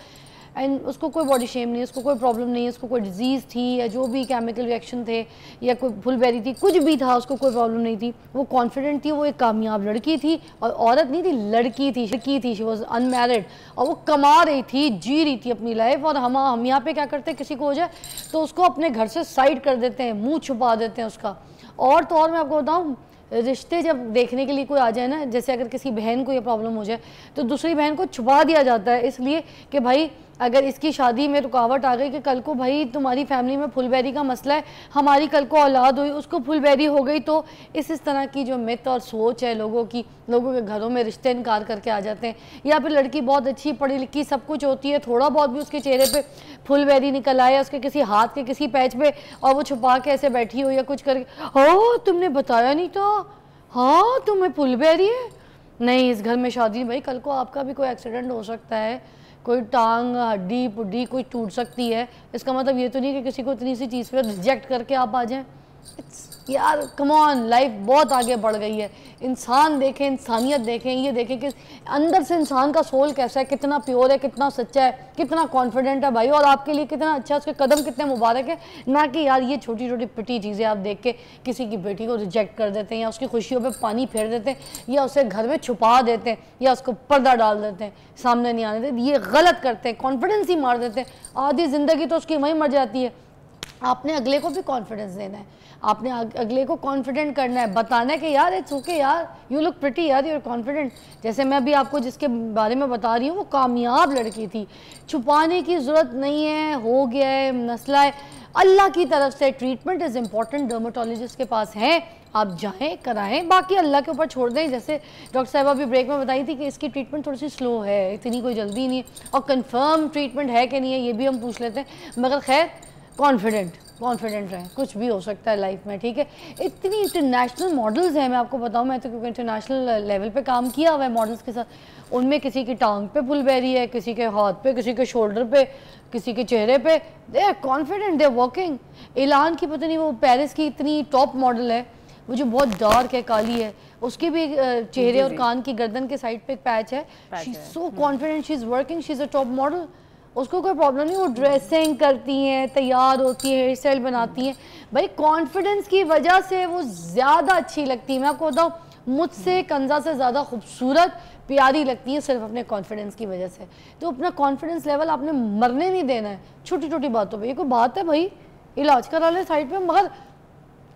एंड उसको कोई बॉडी शेम नहीं, उसको कोई प्रॉब्लम नहीं, उसको कोई डिज़ीज़ थी या जो भी केमिकल रिएक्शन थे या कोई फुलबेरी थी, कुछ भी था, उसको कोई प्रॉब्लम नहीं थी। वो कॉन्फिडेंट थी, वो एक कामयाब लड़की थी और औरत नहीं थी, लड़की थी लड़की थी शी वॉज़ अनमेरिड और वो कमा रही थी, जी रही थी अपनी लाइफ और हम हम यहाँ पे क्या करते हैं, किसी को हो जाए तो उसको अपने घर से साइड कर देते हैं, मुँह छुपा देते हैं उसका। और तो और मैं आपको बताऊँ, रिश्ते जब देखने के लिए कोई आ जाए ना, जैसे अगर किसी बहन को ये प्रॉब्लम हो जाए तो दूसरी बहन को छुपा दिया जाता है, इसलिए कि भाई अगर इसकी शादी में रुकावट आ गई कि कल को भाई तुम्हारी फैमिली में फुलबेरी का मसला है, हमारी कल को औलाद हुई, उसको फुलबेरी हो गई तो इस इस तरह की जो मित और सोच है लोगों की, लोगों के घरों में रिश्ते इनकार करके आ जाते हैं। या फिर लड़की बहुत अच्छी पढ़ी लिखी सब कुछ होती है, थोड़ा बहुत भी उसके चेहरे पर फुलबेरी निकल आए, उसके किसी हाथ के, किसी पैच पे, और वो छुपा के ऐसे बैठी हो या कुछ करके। हो, तुमने बताया नहीं तो हाँ तुम्हें फुलबेरी है? नहीं, इस घर में शादी भाई, कल को आपका भी कोई एक्सीडेंट हो सकता है। कोई टांग, हड्डी, पुड्डी कोई टूट सकती है। इसका मतलब ये तो नहीं कि किसी को इतनी सी चीज़ पर रिजेक्ट करके आप आ जाएँ। यार कमॉन लाइफ बहुत आगे बढ़ गई है। इंसान देखें, इंसानियत देखें, ये देखें कि अंदर से इंसान का सोल कैसा है, कितना प्योर है, कितना सच्चा है, कितना कॉन्फिडेंट है भाई, और आपके लिए कितना अच्छा उसके कदम कितने मुबारक है। ना कि यार, ये छोटी छोटी पिटी चीज़ें आप देख के किसी की बेटी को रिजेक्ट कर देते हैं, या उसकी खुशियों पर पानी फेर देते हैं, या उसे घर में छुपा देते हैं, या उसको पर्दा डाल देते हैं, सामने नहीं आने देते। ये गलत करते हैं कॉन्फिडेंस ही मार देते हैं। आधी ज़िंदगी तो उसकी वहीं मर जाती है। आपने अगले को भी कॉन्फिडेंस देना है। आपने अगले को कॉन्फिडेंट करना है। बताना है कि यार इट्स ओके यार। यू लुक प्रिटी यार यू यूर कॉन्फिडेंट जैसे मैं अभी आपको जिसके बारे में बता रही हूँ, वो कामयाब लड़की थी। छुपाने की ज़रूरत नहीं है, हो गया है, मसला है। अल्लाह की तरफ़ से ट्रीटमेंट इज़ इंपॉर्टेंट डर्माटोलॉजिस्ट के पास हैं। आप जाएँ, कराएँ। बाकी अल्लाह के ऊपर छोड़ दें। जैसे डॉक्टर साहब अभी ब्रेक में बताई थी कि इसकी ट्रीटमेंट थोड़ी सी स्लो है, इतनी कोई जल्दी नहीं है। और कंफर्म ट्रीटमेंट है कि नहीं है, ये भी हम पूछ लेते हैं। मगर खैर कॉन्फिडेंट कॉन्फिडेंट रहें। कुछ भी हो सकता है लाइफ में ठीक है? इतनी इंटरनेशनल मॉडल्स हैं मैं आपको बताऊँ मैं तो क्योंकि इंटरनेशनल लेवल पे काम किया हुआ है मॉडल्स के साथ। उनमें किसी की टांग पे फुल बेरी है किसी के हाथ पे किसी के शोल्डर पे किसी के चेहरे पे। They are confident they working ऐलान की पता नहीं वो पेरिस की इतनी टॉप मॉडल है। वो जो बहुत डार्क है काली है। उसकी भी चेहरे और कान की गर्दन के साइड पे एक पैच है। She so confident she is working she is a top model उसको कोई प्रॉब्लम नहीं, वो ड्रेसिंग करती हैं, तैयार होती है हेयर स्टाइल बनाती हैं। भाई कॉन्फिडेंस की वजह से वो ज़्यादा अच्छी लगती है। मैं आपको बताऊँ, मुझसे कंजा से ज़्यादा खूबसूरत, प्यारी लगती है सिर्फ़ अपने कॉन्फिडेंस की वजह से। तो अपना कॉन्फिडेंस लेवल आपने मरने नहीं देना है। छोटी छोटी बातों पर ये कोई बात है भाई? इलाज करा ले साइड पे, मगर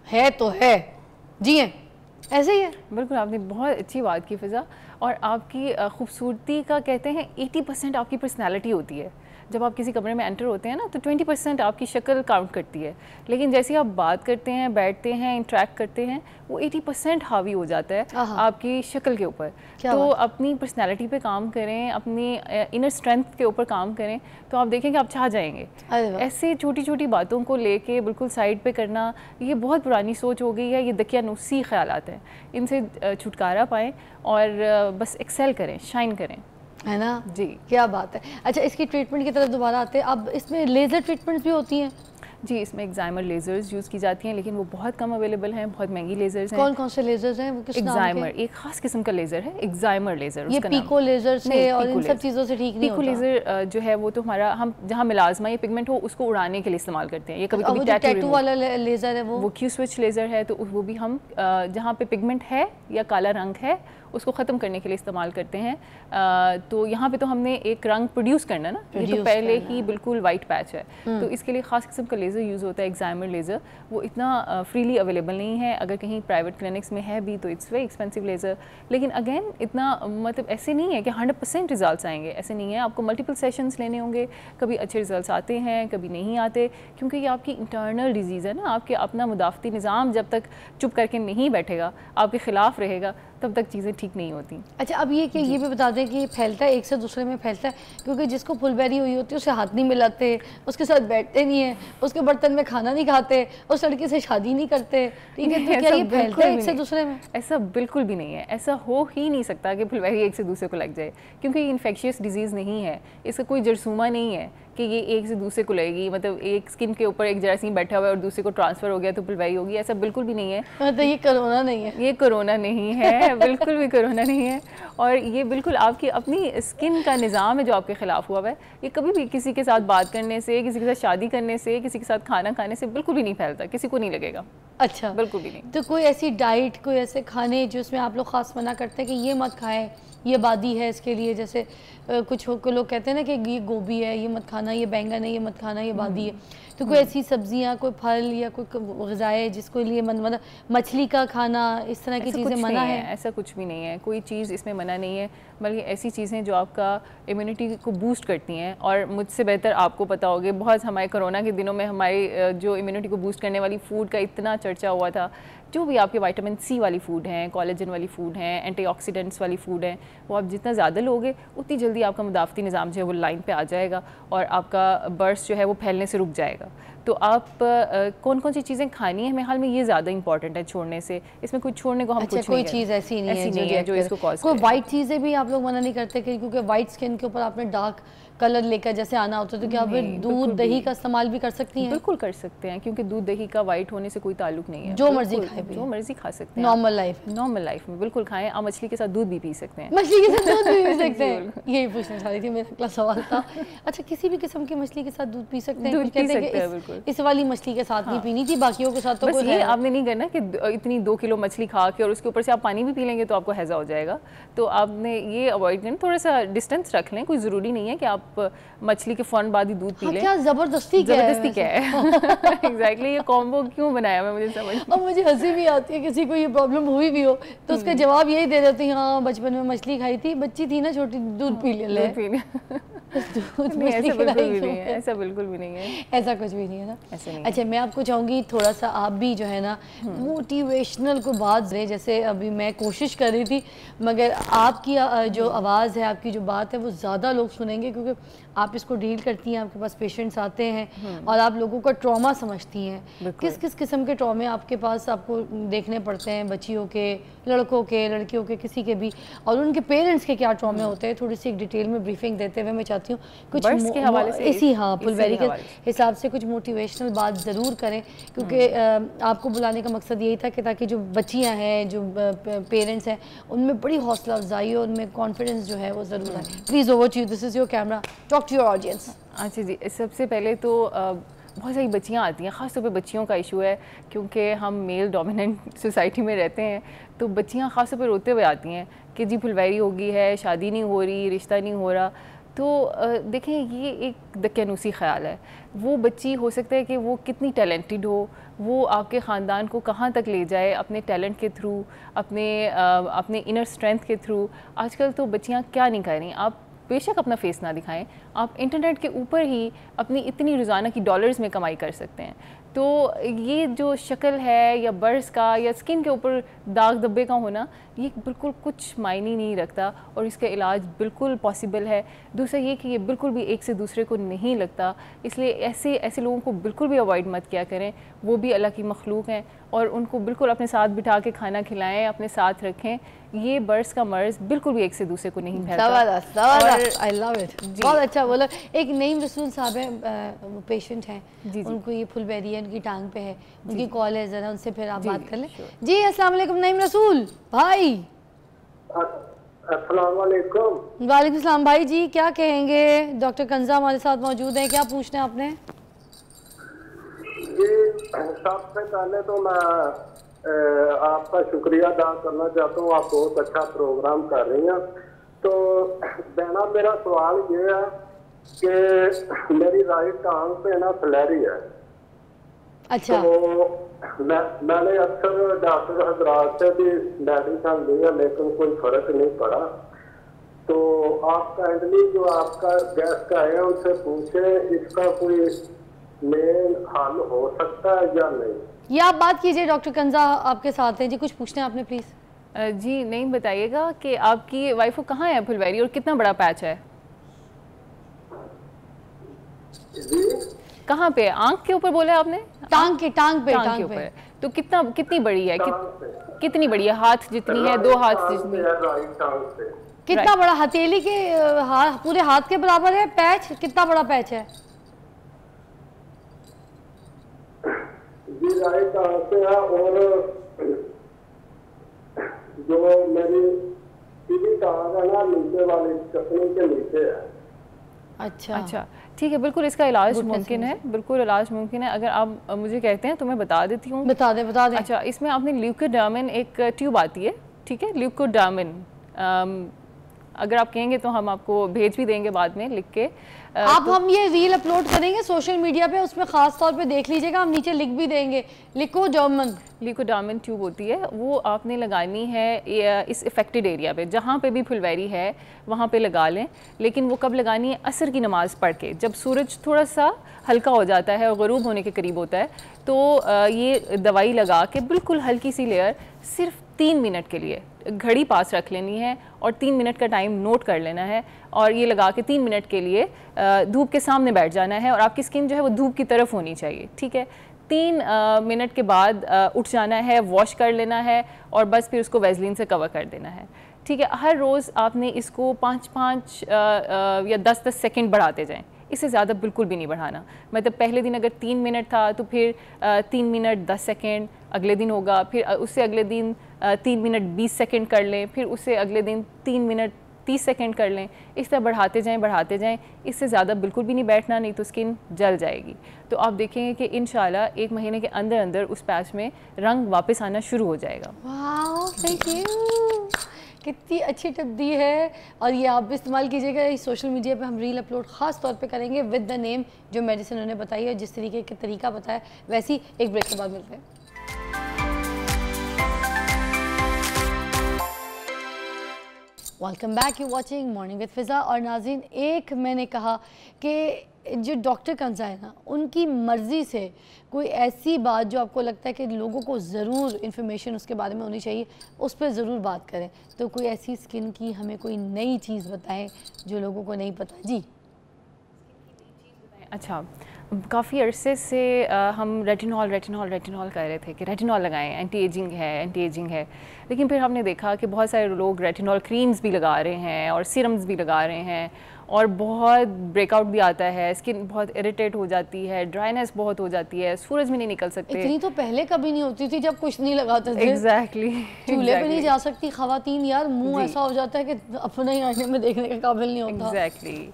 है तो है। जी हैं। ऐसे ही है। बिल्कुल, आपने बहुत अच्छी बात की फिज़ा। और आपकी खूबसूरती का कहते हैं 80 परसेंट आपकी पर्सनैलिटी होती है। जब आप किसी कमरे में एंटर होते हैं ना तो 20 परसेंट आपकी शक्ल काउंट करती है। लेकिन जैसे आप बात करते हैं बैठते हैं इंट्रैक्ट करते हैं वो 80 परसेंट हावी हो जाता है आपकी शक्ल के ऊपर। तो अपनी पर्सनैलिटी पे काम करें अपनी इनर स्ट्रेंथ के ऊपर काम करें तो आप देखें कि आप चाह जाएँगे। ऐसे छोटी छोटी बातों को लेके बिल्कुल साइड पे करना ये बहुत पुरानी सोच हो गई है ये दकियानुसी ख्याल हैं। इनसे छुटकारा पाएँ और बस एक्सेल करें शाइन करें। है ना? जी। क्या बात है। अच्छा इसकी ट्रीटमेंट की तरफ़ दोबारा आते हैं। अब इसमें लेज़र ट्रीटमेंट्स भी होती हैं? जी इसमें एग्जामर लेजर्स यूज़ की जाती हैं लेकिन वो बहुत कम अवेलेबल हैं बहुत महँगी लेजर्स हैं। कौन कौन से लेजर्स हैं? वो किस एग्जामर एक खास किस्म का लेज़र है एग्जामर लेज़र ये पीको लेज़र से और इन सब चीज़ों से ठीक नहीं पीको लेज़र जो है वो तो हमारा हम जहाँ मिलाजमा या पिगमेंट हो उसको उड़ाने के लिए इस्तेमाल करते हैं। ये कभी कभी टैटू वाला लेज़र है वो? वो क्यू स्विच लेज़र है तो वो भी हम जहाँ पे पिगमेंट है या काला रंग है उसको ख़त्म करने के लिए इस्तेमाल करते हैं। आ, तो यहाँ पे तो हमने एक रंग प्रोड्यूस करना ना ये तो पहले ही बिल्कुल वाइट पैच है। हम्म। तो इसके लिए ख़ास किस्म का लेज़र यूज़ होता है एग्जामिन लेज़र वो इतना फ्रीली अवेलेबल नहीं है। अगर कहीं प्राइवेट क्लिनिक्स में है भी तो इट्स वेरी एक्सपेंसिव लेज़र लेकिन अगेन इतना मतलब ऐसे नहीं है कि हंड्रेड परसेंट रिज़ल्ट आएँगे। ऐसे नहीं है। आपको मल्टीपल सेशंस लेने होंगे। कभी अच्छे रिज़ल्ट आते हैं कभी नहीं आते। क्योंकि ये आपकी इंटरनल डिज़ीज़ है ना। आपके अपना मुदाफ़ती निज़ाम जब तक चुप करके नहीं बैठेगा आपके ख़िलाफ़ रहेगा तब तक चीज़ें ठीक नहीं होती। अच्छा अब ये कि ये भी बता दें कि ये फैलता है एक से दूसरे में फैलता है क्योंकि जिसको फुलबेरी हुई होती है उसे हाथ नहीं मिलाते उसके साथ बैठते नहीं है उसके बर्तन में खाना नहीं खाते उस लड़के से शादी नहीं करते। ठीक है तो क्या ये फैलता है एक से दूसरे में? ऐसा बिल्कुल भी नहीं है। ऐसा हो ही नहीं सकता कि फुलबेरी एक से दूसरे को लग जाए क्योंकि ये इन्फेक्शियस डिज़ीज़ नहीं है इसका कोई जरसूमा नहीं है। कि ये एक से दूसरे को लगेगी मतलब एक स्किन के ऊपर एक जरासीम बैठा हुआ है और दूसरे को ट्रांसफ़र हो गया तो पुलवाई होगी ऐसा बिल्कुल भी नहीं है। मतलब ये कोरोना नहीं है। ये कोरोना नहीं है बिल्कुल भी कोरोना नहीं है। और ये बिल्कुल आपकी अपनी स्किन का निज़ाम है जो आपके ख़िलाफ़ हुआ है। ये कभी भी किसी के साथ बात करने से किसी के साथ शादी करने से किसी के साथ खाना खाने से बिल्कुल भी नहीं फैलता किसी को नहीं लगेगा। अच्छा। बिल्कुल भी नहीं। तो कोई ऐसी डाइट कोई ऐसे खाने जो उसमें आप लोग ख़ास मना करते हैं कि ये मत खाएँ ये बादी है इसके लिए जैसे कुछ लोग कहते हैं ना कि ये गोभी है ये मत खाना ये बैंगन है ये मत खाना ये बादी है। तो कोई ऐसी सब्ज़ियाँ कोई फल या कोई गज़ाएँ जिसको लिए मन मतलब मछली का खाना इस तरह की चीज़ें मना है? ऐसा कुछ भी नहीं है कोई चीज़ इसमें मना नहीं है बल्कि ऐसी चीज़ें जो आपका इम्यूनिटी को बूस्ट करती हैं और मुझसे बेहतर आपको पता होगा बहुत हमारे कोरोना के दिनों में हमारी जो इम्यूनिटी को बूस्ट करने वाली फ़ूड का इतना चर्चा हुआ था, जो भी आपके विटामिन सी वाली फ़ूड हैं कॉलेजन वाली फ़ूड हैं एंटीऑक्सीडेंट्स वाली फ़ूड हैं, वो आप जितना ज़्यादा लोगे, उतनी जल्दी आपका मुदाफ़ती निज़ाम जो है वो लाइन पर आ जाएगा और आपका बर्स जो है वो फैलने से रुक जाएगा। तो आप कौन कौन सी चीज़ें खानी है? मेरे हाल में ये ज़्यादा इंपॉर्टेंट है छोड़ने से। इसमें कुछ छोड़ने को हम अच्छा, कुछ कोई चीज़ ऐसी नहीं ऐसी है नहीं है जो इसको कॉज कोई वाइट चीज़ें भी आप लोग मना नहीं करते क्योंकि वाइट स्किन के ऊपर आपने डार्क कलर लेकर जैसे आना होता है तो क्या आप दूध दही का इस्तेमाल भी कर सकती हैं? बिल्कुल कर सकते हैं क्योंकि दूध दही का वाइट होने से कोई ताल्लुक नहीं है। जो मर्ज़ी खाए जो मर्ज़ी खा सकते हैं। नॉर्मल लाइफ नॉर्मल लाइफ में बिल्कुल खाएँ। आप मछली के साथ दूध भी पी सकते हैं। मछली के साथ दूध भी पी सकते हैं। यही पूछना चाह रही थी मेरा अगला सवाल था। अच्छा किसी भी किस्म की मछली के साथ दूध पी सकते हैं? दूध पी सकते हैं बिल्कुल। इस वाली मछली के साथ नहीं हाँ। पीनी थी बाकियों के साथ तो बस ये आपने नहीं करना कि इतनी दो किलो मछली खा के और उसके ऊपर से आप पानी भी पी लेंगे तो आपको हैजा हो जाएगा। तो आपने ये अवॉइड करना थोड़ा सा डिस्टेंस रख लें कोई ज़रूरी नहीं है कि आप मछली के फ़ौरन बाद ही दूध पी हाँ, लें। क्या ज़बरदस्ती ज़बरदस्ती क्या है? एग्जैक्टली ये कॉम्बो क्यों बनाया मैं मुझे समझ और मुझे हँसी भी आती है किसी को ये प्रॉब्लम हुई भी हो तो उसका हम्म। जवाब यही दे देती हाँ बचपन में मछली खाई थी बच्ची थी ना छोटी दूध पी ले। पी ले। ऐसा बिल्कुल भी नहीं है ऐसा बिल्कुल भी नहीं है। ऐसा कुछ भी नहीं है ना? ऐसा नहीं अच्छा मैं आपको चाहूँगी थोड़ा सा आप भी जो है ना मोटिवेशनल हम्म। को बात जैसे अभी मैं कोशिश कर रही थी मगर आपकी जो आवाज़ है आपकी जो बात है वो ज़्यादा लोग सुनेंगे क्योंकि आप इसको डील करती हैं आपके पास पेशेंट्स आते हैं हम्म। और आप लोगों का ट्रॉमा समझती हैं। किस किस किस्म के ट्रॉमे आपके पास आपको देखने पड़ते हैं बच्चियों के लड़कों के लड़कियों के किसी के भी? और उनके पेरेंट्स के क्या ट्रॉमे हम्म। होते हैं? थोड़ी सी एक डिटेल में ब्रीफिंग देते हुए मैं चाहती हूँ। कुछ के हवाले से इसी हाँ फुलवेरी के हिसाब से कुछ मोटिवेशनल बात ज़रूर करें क्योंकि हम्म। आपको बुलाने का मकसद यही था कि ताकि जो बच्चियाँ हैं जो पेरेंट्स हैं उनमें बड़ी हौसला अफजाई और उनमें कॉन्फिडेंस जो है वो ज़रूर आए। Please over you this is your camera talk to your audience अच्छा जी सबसे पहले तो बहुत सारी बच्चियाँ आती हैं ख़ास तौर पे बच्चियों का इशू है क्योंकि हम मेल डोमिनेंट सोसाइटी में रहते हैं तो बच्चियाँ ख़ास तौर पे रोते हुए आती हैं कि जी फुलवारी होगी है शादी नहीं हो रही रिश्ता नहीं हो रहा। तो देखें, ये एक दक्यानूसी ख्याल है। वो बच्ची हो सकता है कि वो कितनी टैलेंटेड हो, वो आपके ख़ानदान को कहाँ तक ले जाए अपने टैलेंट के थ्रू, अपने अपने इनर स्ट्रेंथ के थ्रू। आजकल तो बच्चियाँ क्या नहीं कर रही आप बेशक अपना फेस ना दिखाएँ, आप इंटरनेट के ऊपर ही अपनी इतनी रोज़ाना की डॉलर्स में कमाई कर सकते हैं। तो ये जो शक्ल है या बर्स का या स्किन के ऊपर दाग धब्बे का होना, ये बिल्कुल कुछ मायने नहीं रखता और इसका इलाज बिल्कुल पॉसिबल है। दूसरा ये कि ये बिल्कुल भी एक से दूसरे को नहीं लगता, इसलिए ऐसे ऐसे लोगों को बिल्कुल भी अवॉइड मत किया करें। वो भी अल्लाह की मखलूक हैं और उनको बिल्कुल अपने साथ बिठा के खाना खिलाएँ, अपने साथ रखें। ये बर्ड्स का मर्ज बिल्कुल भी एक से दूसरे को नहीं फैलता। आई लव इट बहुत अच्छा बोला। एक नईम रसूल साहब है पेशेंट हैं। जी, जी। उनको ये फुलबेरी है उनकी टांग पे है उनकी कॉल है ज़रा उनसे फिर आप बात कर लें। जी अस्सलाम वालेकुम नईम रसूल। भाई। वालेकुम सलाम। भाई जी क्या कहेंगे? डॉक्टर कंजा हमारे साथ मौजूद हैं। क्या पूछना है आपने? जी सबसे पहले तो मैं आपका शुक्रिया अदा करना चाहता हूँ। आप बहुत अच्छा प्रोग्राम कर रही हैं। तो बहना मेरा सवाल ये है कि मेरी राइट टांग पे ना फ्लैरी है। अच्छा। तो मैं मैंने अक्सर डॉक्टर हजरात से भी मेडिसिन लिया लेकिन कोई फ़र्क नहीं पड़ा। तो आप काइंडली जो आपका गेस्ट आए हैं उनसे पूछे इसका कोई मेन हल हो सकता है या नहीं? ये आप बात कीजिए डॉक्टर कंजा आपके साथ हैं। जी कुछ पूछना है आपने प्लीज़ जी नहीं बताइएगा कि आपकी वाइफ को कहाँ है फुलवैरी और कितना बड़ा पैच है? कहाँ पे? आँख के ऊपर बोला आपने? टांग के टांग पे टांग के ऊपर। तो कितना कितनी बड़ी है? पे कितनी बड़ी है? हाथ जितनी है दो हाथ जितनी। कितना बड़ा? हथेली के पूरे हाथ के बराबर है पैच कितना बड़ा पैच है? जी राइट टांग पे है और जो मेरी सीधी टांग है ना नीचे वाली चपनी के नीचे है। अच्छा। अच्छा ठीक है बिल्कुल इसका इलाज मुमकिन है बिल्कुल इलाज मुमकिन है। अगर आप मुझे कहते हैं तो मैं बता देती हूँ। बता दे बता दे। अच्छा इसमें आपने ल्यूकोडार्मिन एक ट्यूब आती है ठीक है? ल्यूकोडार्मिन अम, अगर आप कहेंगे तो हम आपको भेज भी देंगे बाद में लिख के। अ, आप हम ये रील अपलोड करेंगे सोशल मीडिया पे उसमें खास तौर पे देख लीजिएगा हम नीचे लिख भी देंगे। लिखो जर्मन ल्यूकोडार्मिन ट्यूब होती है वो आपने लगानी है इस इफेक्टेड एरिया पे। जहाँ पे भी फुलवेरी है वहाँ पे लगा लें। लेकिन वो कब लगानी है? असर की नमाज़ पढ़ के। जब सूरज थोड़ा सा हल्का हो जाता है और गरूब होने के करीब होता है तो ये दवाई लगा के बिल्कुल हल्की सी लेयर सिर्फ़ तीन मिनट के लिए घड़ी पास रख लेनी है और तीन मिनट का टाइम नोट कर लेना है और ये लगा के तीन मिनट के लिए धूप के सामने बैठ जाना है और आपकी स्किन जो है वो धूप की तरफ़ होनी चाहिए ठीक है? तीन मिनट के बाद अ, उठ जाना है वॉश कर लेना है और बस फिर उसको वेजलिन से कवर कर देना है ठीक है? हर रोज़ आपने इसको पाँच पाँच या दस दस सेकेंड बढ़ाते जाएँ। इससे ज़्यादा बिल्कुल भी नहीं बढ़ाना। मतलब पहले दिन अगर तीन मिनट था तो फिर तीन मिनट, दस सेकेंड, अगले दिन होगा, फिर उससे अगले दिन तीन मिनट, बीस सेकेंड कर लें, फिर उससे अगले दिन तीन मिनट, तीस सेकेंड कर लें। इस तरह बढ़ाते जाएँ बढ़ाते जाएँ, इससे ज़्यादा बिल्कुल भी नहीं बैठना, नहीं तो स्किन जल जाएगी। तो आप देखेंगे कि इन एक महीने के अंदर अंदर उस पैच में रंग वापस आना शुरू हो जाएगा। कितनी अच्छी टिप दी है। और ये आप भी इस्तेमाल कीजिएगा, इस सोशल मीडिया पे हम रील अपलोड खास तौर पे करेंगे विद द नेम जो मेडिसिन उन्होंने बताई है जिस तरीके का तरीका बताया, वैसी एक ब्रेक के बाद मिलते हैं। Welcome back you watching morning with Fiza और नाजीन एक मैंने कहा कि जो डॉक्टर कंसा है ना उनकी मर्ज़ी से कोई ऐसी बात जो आपको लगता है कि लोगों को ज़रूर इन्फॉर्मेशन उसके बारे में होनी चाहिए उस पर ज़रूर बात करें। तो कोई ऐसी स्किन की हमें कोई नई चीज़ बताएँ जो लोगों को नहीं पता? जी। अच्छा काफ़ी अरसे से अ, हम रेटिनॉल रेटिनॉल रेटिनॉल कह रहे थे कि रेटिनॉल लगाएँ एंटी एजिंग है एंटी एजिंग है। लेकिन फिर हमने देखा कि बहुत सारे लोग रेटिनॉल क्रीम्स भी लगा रहे हैं और सीरम्स भी लगा रहे हैं। और बहुत ब्रेकआउट भी आता है स्किन बहुत इरिटेट हो जाती है ड्राइनेस बहुत हो जाती है सूरज में नहीं निकल सकते। इतनी तो पहले कभी नहीं होती थी जब कुछ नहीं लगाते थे एग्जैक्टली चूल्हे पे नहीं जा सकती खातन यार मुँह ऐसा हो जाता है कि अपने ही आईने में देखने के काबिल नहीं होता। एग्जैक्टली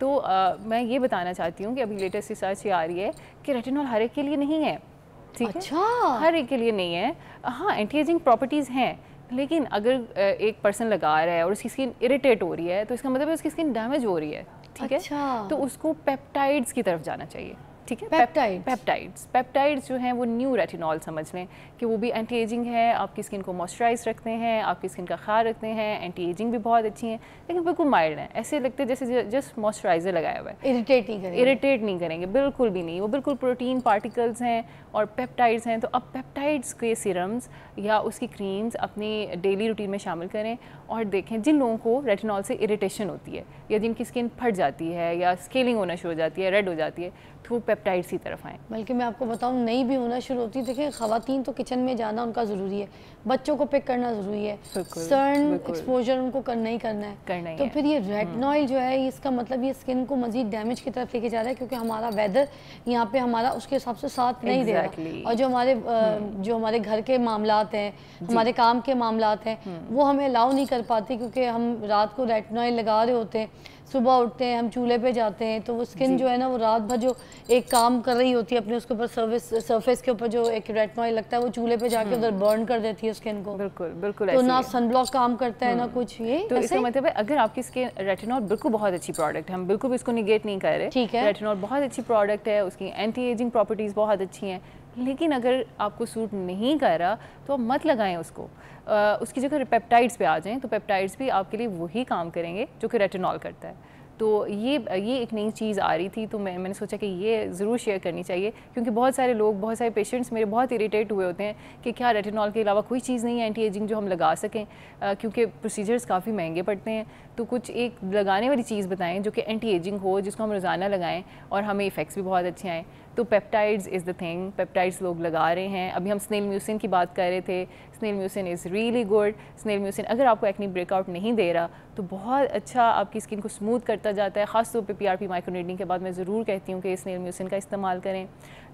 तो अ, मैं ये बताना चाहती हूँ कि अभी लेटेस्ट रिसर्च ये आ रही है कि रेटिनॉल हर एक के लिए नहीं है ठीक है? अच्छा। हर एक के लिए नहीं है। हाँ एंटी एजिंग प्रॉपर्टीज़ हैं लेकिन अगर एक पर्सन लगा रहा है और उसकी स्किन इरिटेट हो रही है तो इसका मतलब है उसकी स्किन डैमेज हो रही है ठीक अच्छा। है तो उसको पेप्टाइड्स की तरफ़ जाना चाहिए ठीक है? पेप्टाइड्स पेप्टाइड्स पेप्टाइड्स जो हैं वो न्यू रेटिनॉल समझ लें कि वो भी एंटी एजिंग है आपकी स्किन को मॉइस्चराइज रखते हैं आपकी स्किन का ख्याल रखते हैं एंटी एजिंग भी बहुत अच्छी हैं लेकिन बिल्कुल माइल्ड हैं। ऐसे लगते हैं जैसे जस्ट मॉइस्चराइजर लगाया हुआ है। इरीटेट नहीं करेंगे। इरिटेट नहीं करेंगे बिल्कुल भी नहीं। वो बिल्कुल प्रोटीन पार्टिकल्स हैं और पेप्टाइड्स हैं तो अब पेप्टाइड्स के सीरम्स या उसकी क्रीम्स अपनी डेली रूटीन में शामिल करें और देखें जिन लोगों को रेटिनॉल से इरीटेशन होती है या जिनकी स्किन फट जाती है या स्केलिंग होना शुरू हो जाती है रेड हो जाती है तो वो पेप्टाइड्स की तरफ़ आएँ। बल्कि मैं आपको बताऊँ नहीं भी होना शुरू होती है। देखिए खातन तो किचन में जाना उनका ज़रूरी है। बच्चों को पिक करना ज़रूरी है। सन एक्सपोजर उनको करना ही करना है। करना ही तो है। फिर ये रेटनॉइल जो है इसका मतलब ये स्किन को मजीद डैमेज की तरफ़ लेके जा रहा है क्योंकि हमारा वेदर यहाँ पे हमारा उसके हिसाब से साथ नहीं exactly. दे. रहा। और जो हमारे जो हमारे घर के मामलात हैं हमारे काम के मामला हैं वो हमें अलाउ नहीं कर पाते क्योंकि हम रात को रेटनॉइल लगा रहे होते हैं। सुबह उठते हैं हम चूल्हे पे जाते हैं तो वो स्किन जो। है ना वो रात भर जो एक काम कर रही होती है अपने उसके ऊपर सर्विस सरफेस के ऊपर जो एक रेटनॉइल लगता है वो चूल्हे पे जाके उधर बर्न कर देती है स्किन को। बिल्कुल बिल्कुल तो ना। सनब्लॉक काम करता है ना कुछ ये तो इसका मतलब है अगर आपकी स्किन रेटिनॉल बिल्कुल बहुत अच्छी प्रोडक्ट है हम बिल्कुल भी इसको निगेट नहीं कर रहे। ठीक है। रेटिनॉल बहुत अच्छी प्रोडक्ट है उसकी एंटी एजिंग प्रॉपर्टीज़ बहुत अच्छी हैं। लेकिन अगर आपको सूट नहीं कर रहा तो आप मत लगाएँ उसको। आ, उसकी जगह पेप्टाइड्स पे आ जाएँ तो पेप्टाइड्स भी आपके लिए वही काम करेंगे जो कि रेटिनॉल करता है। तो ये ये एक नई चीज़ आ रही थी तो मैं मैंने सोचा कि ये ज़रूर शेयर करनी चाहिए क्योंकि बहुत सारे लोग बहुत सारे पेशेंट्स मेरे बहुत इरीटेट हुए होते हैं कि क्या रेटिनॉल के अलावा कोई चीज़ नहीं है एंटी एजिंग जो हम लगा सकें। क्योंकि प्रोसीजर्स काफ़ी महँगे पड़ते हैं। तो कुछ एक लगाने वाली चीज़ बताएँ जो कि एंटी एजिंग हो जिसको हम रोज़ाना लगाएँ और हमें इफ़ेक्ट्स भी बहुत अच्छे आएँ। तो peptides is the thing peptides लोग लगा रहे हैं। अभी हम स्नेल म्यूसिन की बात कर रहे थे। Snail mucin is really good snail mucin अगर आपको एक्नी ब्रेकआउट नहीं दे रहा तो बहुत अच्छा आपकी स्किन को स्मूथ करता जाता है। ख़ासतौर आर पी माइक्रोनेडिंग के बाद मैं ज़रूर कहती हूँ कि स्नेल म्यूसिन का इस्तेमाल करें।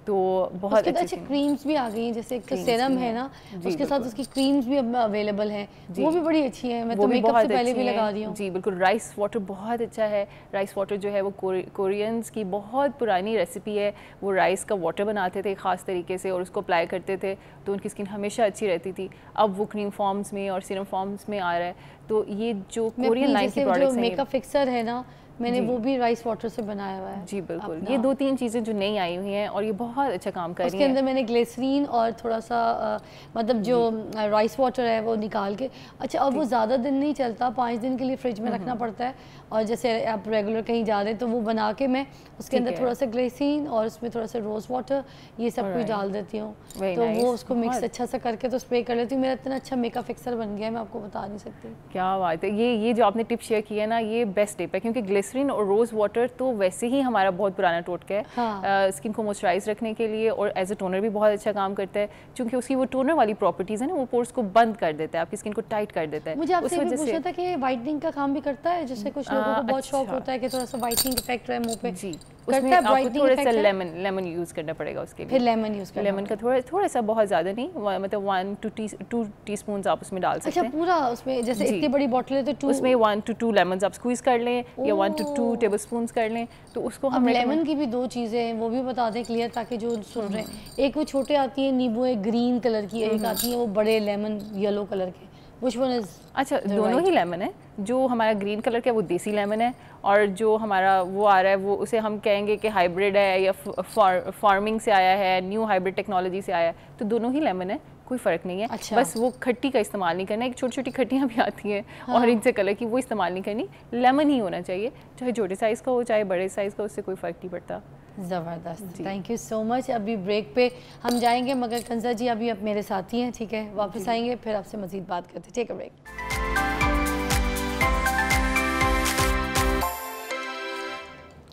तो बहुत अच्छी अच्छे क्रीम्स भी आ गई हैं जैसे एक तो सेरम है ना उसके साथ उसकी क्रीम्स भी अब अवेलेबल हैं। वो भी बड़ी अच्छी है मैं तो मेकअप से पहले भी लगा रही हूँ। जी बिल्कुल राइस वाटर बहुत अच्छा है। राइस वाटर जो है वो कोरियंस की बहुत पुरानी रेसिपी है। वो राइस का वाटर बनाते थे ख़ास तरीके से और उसको अप्लाई करते थे तो उनकी स्किन हमेशा अच्छी रहती थी। अब वो क्रीम फॉर्म्स में और सीरम फॉर्म्स में आ रहा है। तो ये जो कोरियन लाइन की प्रोडक्ट्स हैं मेकअप फिक्सर है ना मैंने वो भी राइस वाटर से बनाया हुआ है जी बिल्कुल। ये दो तीन चीज़ें जो नई आई हुई हैं और ये बहुत अच्छा काम कर रही हैं। उसके अंदर मैंने ग्लेसरीन और थोड़ा सा आ, मतलब जो राइस वाटर है वो निकाल के अच्छा अब वो ज़्यादा दिन नहीं चलता पाँच दिन के लिए फ्रिज में रखना पड़ता है और जैसे आप रेगुलर कहीं जा रहे हैं तो वो बना के मैं उसके अंदर थोड़ा सा ग्लेसिन और उसमें थोड़ा सा रोज़ वाटर ये सब कुछ डाल देती हूँ। तो वो उसको मिक्स अच्छा सा करके तो स्प्रे कर लेती हूँ। मेरा इतना अच्छा मेकअप फिक्सर बन गया है मैं आपको बता नहीं सकती। क्या बात है। ये ये जो आपने टिप शेयर किया है ना ये बेस्ट टिप है क्योंकि ग्लिसरीन और रोज़ वाटर तो वैसे ही हमारा बहुत पुराना टोटका है। हाँ। स्किन को मॉइस्चराइज रखने के लिए और एज अ टोनर भी बहुत अच्छा काम करता है क्योंकि उसकी वो टोनर वाली प्रॉपर्टीज़ है ना वो पोर्स को बंद कर देता है आपकी स्किन को टाइट कर देता है। मुझे आपसे भी पूछना था कि वाइटनिंग का काम भी करता है? जैसे कुछ लोगों को बहुत शौक अच्छा। होता है कि थोड़ा सा वाइटनिंग इफ़ेक्ट रहे मुँह पे। जी। उसमें आपको थोड़ा सा लेमन लेमन यूज़ करना पड़ेगा उसके लिए। फिर लेमन यूज़ करना लेमन का थोड़ा थोड़ा सा बहुत ज़्यादा नहीं मतलब one two tea two teaspoon आप उसमें डाल सकते अच्छा, हैं। अच्छा पूरा उसमें जैसे इतनी बड़ी बॉटल है तो टू उसमें वन टू टू लेमन आप स्क्वीज़ कर लें या one to two tablespoon कर लें तो उसको हम लेमन की भी दो चीज़ें हैं वो भी बता दें क्लियर ताकि जो सुन रहे हैं। हम्म। एक वो छोटे आती है नींबू एक ग्रीन कलर की एक हम्म। आती है वो बड़े लेमन येलो कलर के। One is अच्छा दोनों ही लेमन है। जो हमारा ग्रीन कलर का वो देसी लेमन है और जो हमारा वो आ रहा है वो उसे हम कहेंगे कि हाइब्रिड है या फ़ार्मिंग से आया है न्यू हाइब्रिड टेक्नोलॉजी से आया है तो दोनों ही लेमन है। कोई फ़र्क नहीं है। अच्छा। बस वो खट्टी का इस्तेमाल नहीं करना एक छोटी छोटी खट्टियाँ भी आती हैं हाँ। ऑरेंज से कलर की वो इस्तेमाल नहीं करनी। लेमन ही होना चाहिए चाहे छोटे साइज़ का हो चाहे बड़े साइज़ का उससे कोई फ़र्क नहीं पड़ता। ज़बरदस्त। थैंक यू सो मच अभी ब्रेक पे हम जाएँगे मगर कंजा जी अभी अब मेरे साथ ही हैं ठीक है? वापस आएँगे फिर आपसे मज़ीद बात करते ठीक है ब्रेक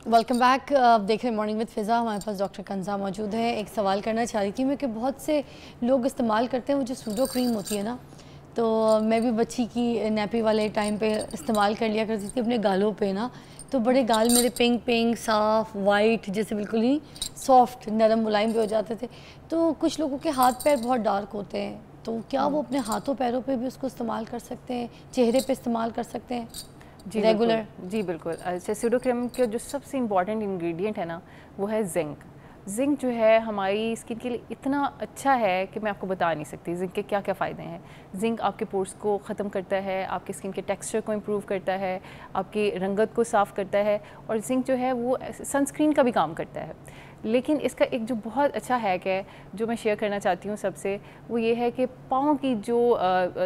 वेलकम बैक आप देख रहे हैं मॉर्निंग विद फ़िज़ा हमारे पास डॉक्टर कंजा मौजूद है। एक सवाल करना चाह रही थी मैं कि बहुत से लोग इस्तेमाल करते हैं वो जो सूडो क्रीम होती है ना तो मैं भी बच्ची की नैपी वाले टाइम पे इस्तेमाल कर लिया करती थी अपने गालों पे ना तो बड़े गाल मेरे पिंक पिंक साफ़ वाइट जैसे बिल्कुल ही सॉफ्ट नरम मुलायम भी हो जाते थे। तो कुछ लोगों के हाथ पैर बहुत डार्क होते हैं तो क्या वो अपने हाथों पैरों पर भी उसको इस्तेमाल कर सकते हैं चेहरे पर इस्तेमाल कर सकते हैं? जी रेगुलर जी, बिल्कुल। अच्छा सीडोक्रीम के जो सबसे इंपॉर्टेंट इंग्रेडिएंट है ना, वो है जिंक जिंक जो है हमारी स्किन के लिए इतना अच्छा है कि मैं आपको बता नहीं सकती जिंक के क्या क्या फ़ायदे हैं। जिंक आपके पोर्स को ख़त्म करता है, आपके स्किन के टेक्सचर को इम्प्रूव करता है, आपकी रंगत को साफ़ करता है और जिंक जो है वो सनस्क्रीन का भी काम करता है। लेकिन इसका एक जो बहुत अच्छा हैक है जो मैं शेयर करना चाहती हूँ सबसे वो ये है कि पाँव की जो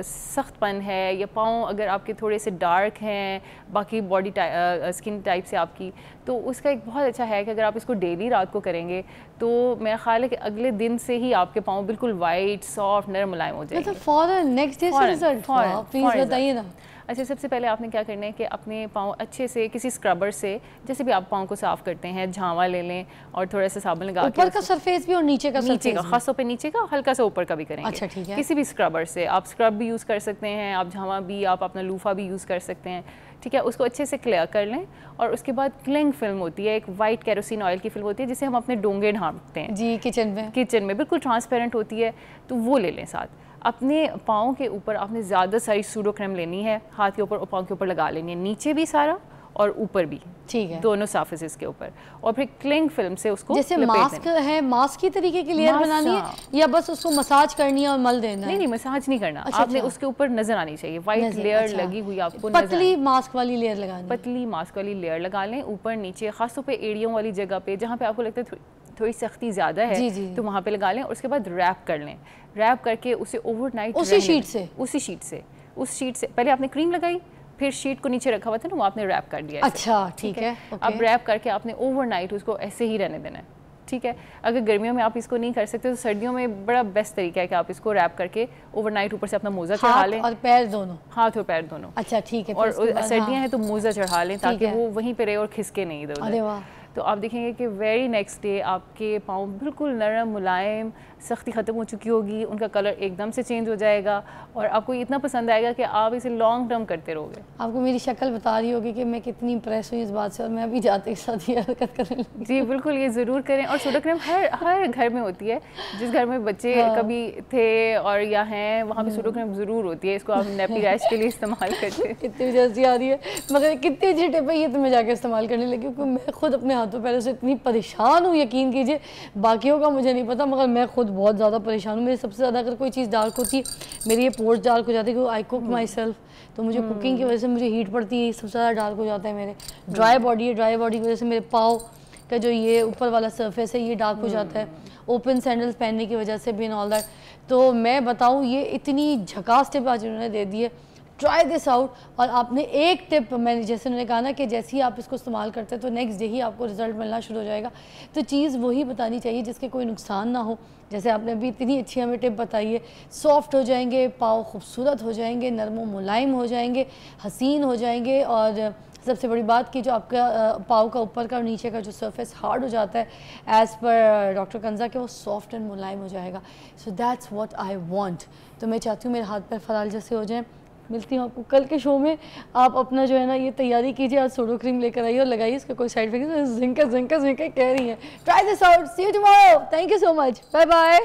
सख्तपन है या पाँव अगर आपके थोड़े से डार्क हैं बाकी बॉडी टाइ, स्किन टाइप से आपकी तो उसका एक बहुत अच्छा हैक है कि अगर आप इसको डेली रात को करेंगे तो मेरा ख्याल है कि अगले दिन से ही आपके पाँव बिल्कुल वाइट सॉफ्ट नरम मुलायम हो जाएँगे। फॉरन नेक्स्ट डे प्लीज़ बताइए ना। अच्छा सबसे पहले आपने क्या करना है कि अपने पाँव अच्छे से किसी स्क्रबर से जैसे भी आप पाँव को साफ़ करते हैं झावा ले लें और थोड़ा सा साबुन लगा ऊपर का सरफेस भी और नीचे का नीचे का खासों पर नीचे का हल्का सा ऊपर का भी करेंगे। अच्छा ठीक है। किसी भी स्क्रबर से आप स्क्रब भी यूज़ कर सकते हैं आप झावा भी आप अपना लूफा भी यूज़ कर सकते हैं ठीक है? उसको अच्छे से क्लियर कर लें और उसके बाद क्लिंग फ़िल्म होती है एक वाइट कैरोसिन ऑयल की फ़िल्म होती है जिसे हम अपने डोंगे ढांपते हैं। जी किचन में। किचन में बिल्कुल ट्रांसपेरेंट होती है तो वो ले लें साथ। अपने पाँव के ऊपर आपने ज़्यादा सारी सूडो क्रीम लेनी है, हाथ के ऊपर और पाँव के ऊपर लगा लेनी है। नीचे भी सारा और ऊपर भी। ठीक है। दोनों साफेसिस के ऊपर। और फिर क्लिंग फ़िल्म से उसको जैसे मास्क है मास्क की तरीके की लेयर बनानी है हाँ। या बस उसको मसाज करनी है और मल देना नहीं नहीं मसाज नहीं करना। अच्छा, आपने अच्छा। उसके ऊपर नज़र आनी चाहिए। व्हाइट लेयर अच्छा। लगी हुई आपको पतली मास्क वाली लेयर लगानी पतली मास्क वाली लेयर लगा लें। ऊपर नीचे खासतौर पर एड़ियों वाली जगह पे जहाँ पे आपको लगता है थोड़ी सख्ती ज़्यादा जी, है जी। तो वहाँ पे लगा लें और उसके बाद रैप कर लें। रैप करके उसे ओवरनाइट उसी शीट से? उसी शीट से। उस शीट से। पहले आपने क्रीम लगाई फिर शीट को नीचे रखा हुआ था ना वो आपने रैप कर दिया अच्छा ठीक है? अब रैप करके आपने ओवरनाइट उसको ऐसे ही रहने देना है। ठीक है? अगर गर्मियों में आप इसको नहीं कर सकते तो सर्दियों में बड़ा बेस्ट तरीका है कि आप इसको रैप करके ओवरनाइट ऊपर से अपना मोज़ा चढ़ा लें। और पैर दोनों। हाथ और पैर दोनों। अच्छा ठीक है और सर्दियाँ हाँ। हैं। तो मोज़ा चढ़ा लें ताकि वो वहीं पे रहे और खिसके नहीं वाह। तो आप देखेंगे कि वेरी नेक्स्ट डे आपके पाँव बिल्कुल नरम मुलायम सख्ती ख़त्म हो चुकी होगी उनका कलर एकदम से चेंज हो जाएगा और आपको इतना पसंद आएगा कि आप इसे लॉन्ग टर्म करते रहोगे। आपको मेरी शक्ल बता रही होगी कि मैं कितनी इंप्रेस हुई इस बात से और मैं अभी जाते के साथ ये हरकत करने लगी। जी बिल्कुल ये ज़रूर करें और सोडा क्रीम हर हर घर में होती है जिस घर में बच्चे हाँ। कभी थे और या हैं वहाँ पर सोडा क्रीम ज़रूर होती है इसको आप नेपी रैश के लिए इस्तेमाल करते हैं। कितनी जल्दी आ रही है मगर कितनी टिप है ये तो मैं जाके इस्तेमाल करने लगी क्योंकि मैं खुद अपने हाथों पैरों से इतनी परेशान हूँ यकीन कीजिए। बाकियों का मुझे नहीं पता मगर मैं खुद बहुत ज़्यादा परेशान हूँ। मेरी सबसे ज़्यादा अगर कोई चीज़ डार्क होती है मेरी ये पोर्ट डार्क हो जाती है क्योंकि आई कुक माई सेल्फ तो मुझे कुकिंग की वजह से मुझे हीट पड़ती है सबसे ज़्यादा डार्क हो जाता है मेरे। ड्राई बॉडी है ड्राई बॉडी की वजह से मेरे पाँव का जो ये ऊपर वाला सरफेस है ये डार्क हो जाता है। ओपन सैंडल्स पहनने की वजह से भी इन ऑल दैट तो मैं बताऊँ ये इतनी झकास टिप आज उन्होंने दे दी है। ट्राई दिस आउट और आपने एक टिप मैंने जैसे उन्होंने कहा ना कि जैसे ही आप इसको इस्तेमाल करते हैं तो नेक्स्ट डे ही आपको रिज़ल्ट मिलना शुरू हो जाएगा। तो चीज़ वही बतानी चाहिए जिसके कोई नुकसान ना हो। जैसे आपने अभी इतनी अच्छी हमें टिप बताई है सॉफ्ट हो जाएँगे, पाँव खूबसूरत हो जाएँगे, नरम मुलायम हो जाएँगे, हसीन हो जाएँगे। और सबसे बड़ी बात कि जो आपका पाँव का ऊपर का और नीचे का जो सरफेस हार्ड हो जाता है एज़ पर डॉक्टर कंजा के, वो सॉफ्ट एंड मुलायम हो जाएगा। So that's what I want तो मैं चाहती हूँ मेरे हाथ पर फराल जैसे हो जाएँ। मिलती हूँ आपको। कल के शो में आप अपना जो है ना, ये तैयारी कीजिए, आज सोडो क्रीम लेकर आइए और लगाइए, इसका कोई साइड इफ़ेक्ट जिंका जिंका जिंका कह रही है। Try this out see you tomorrow thank you so much bye bye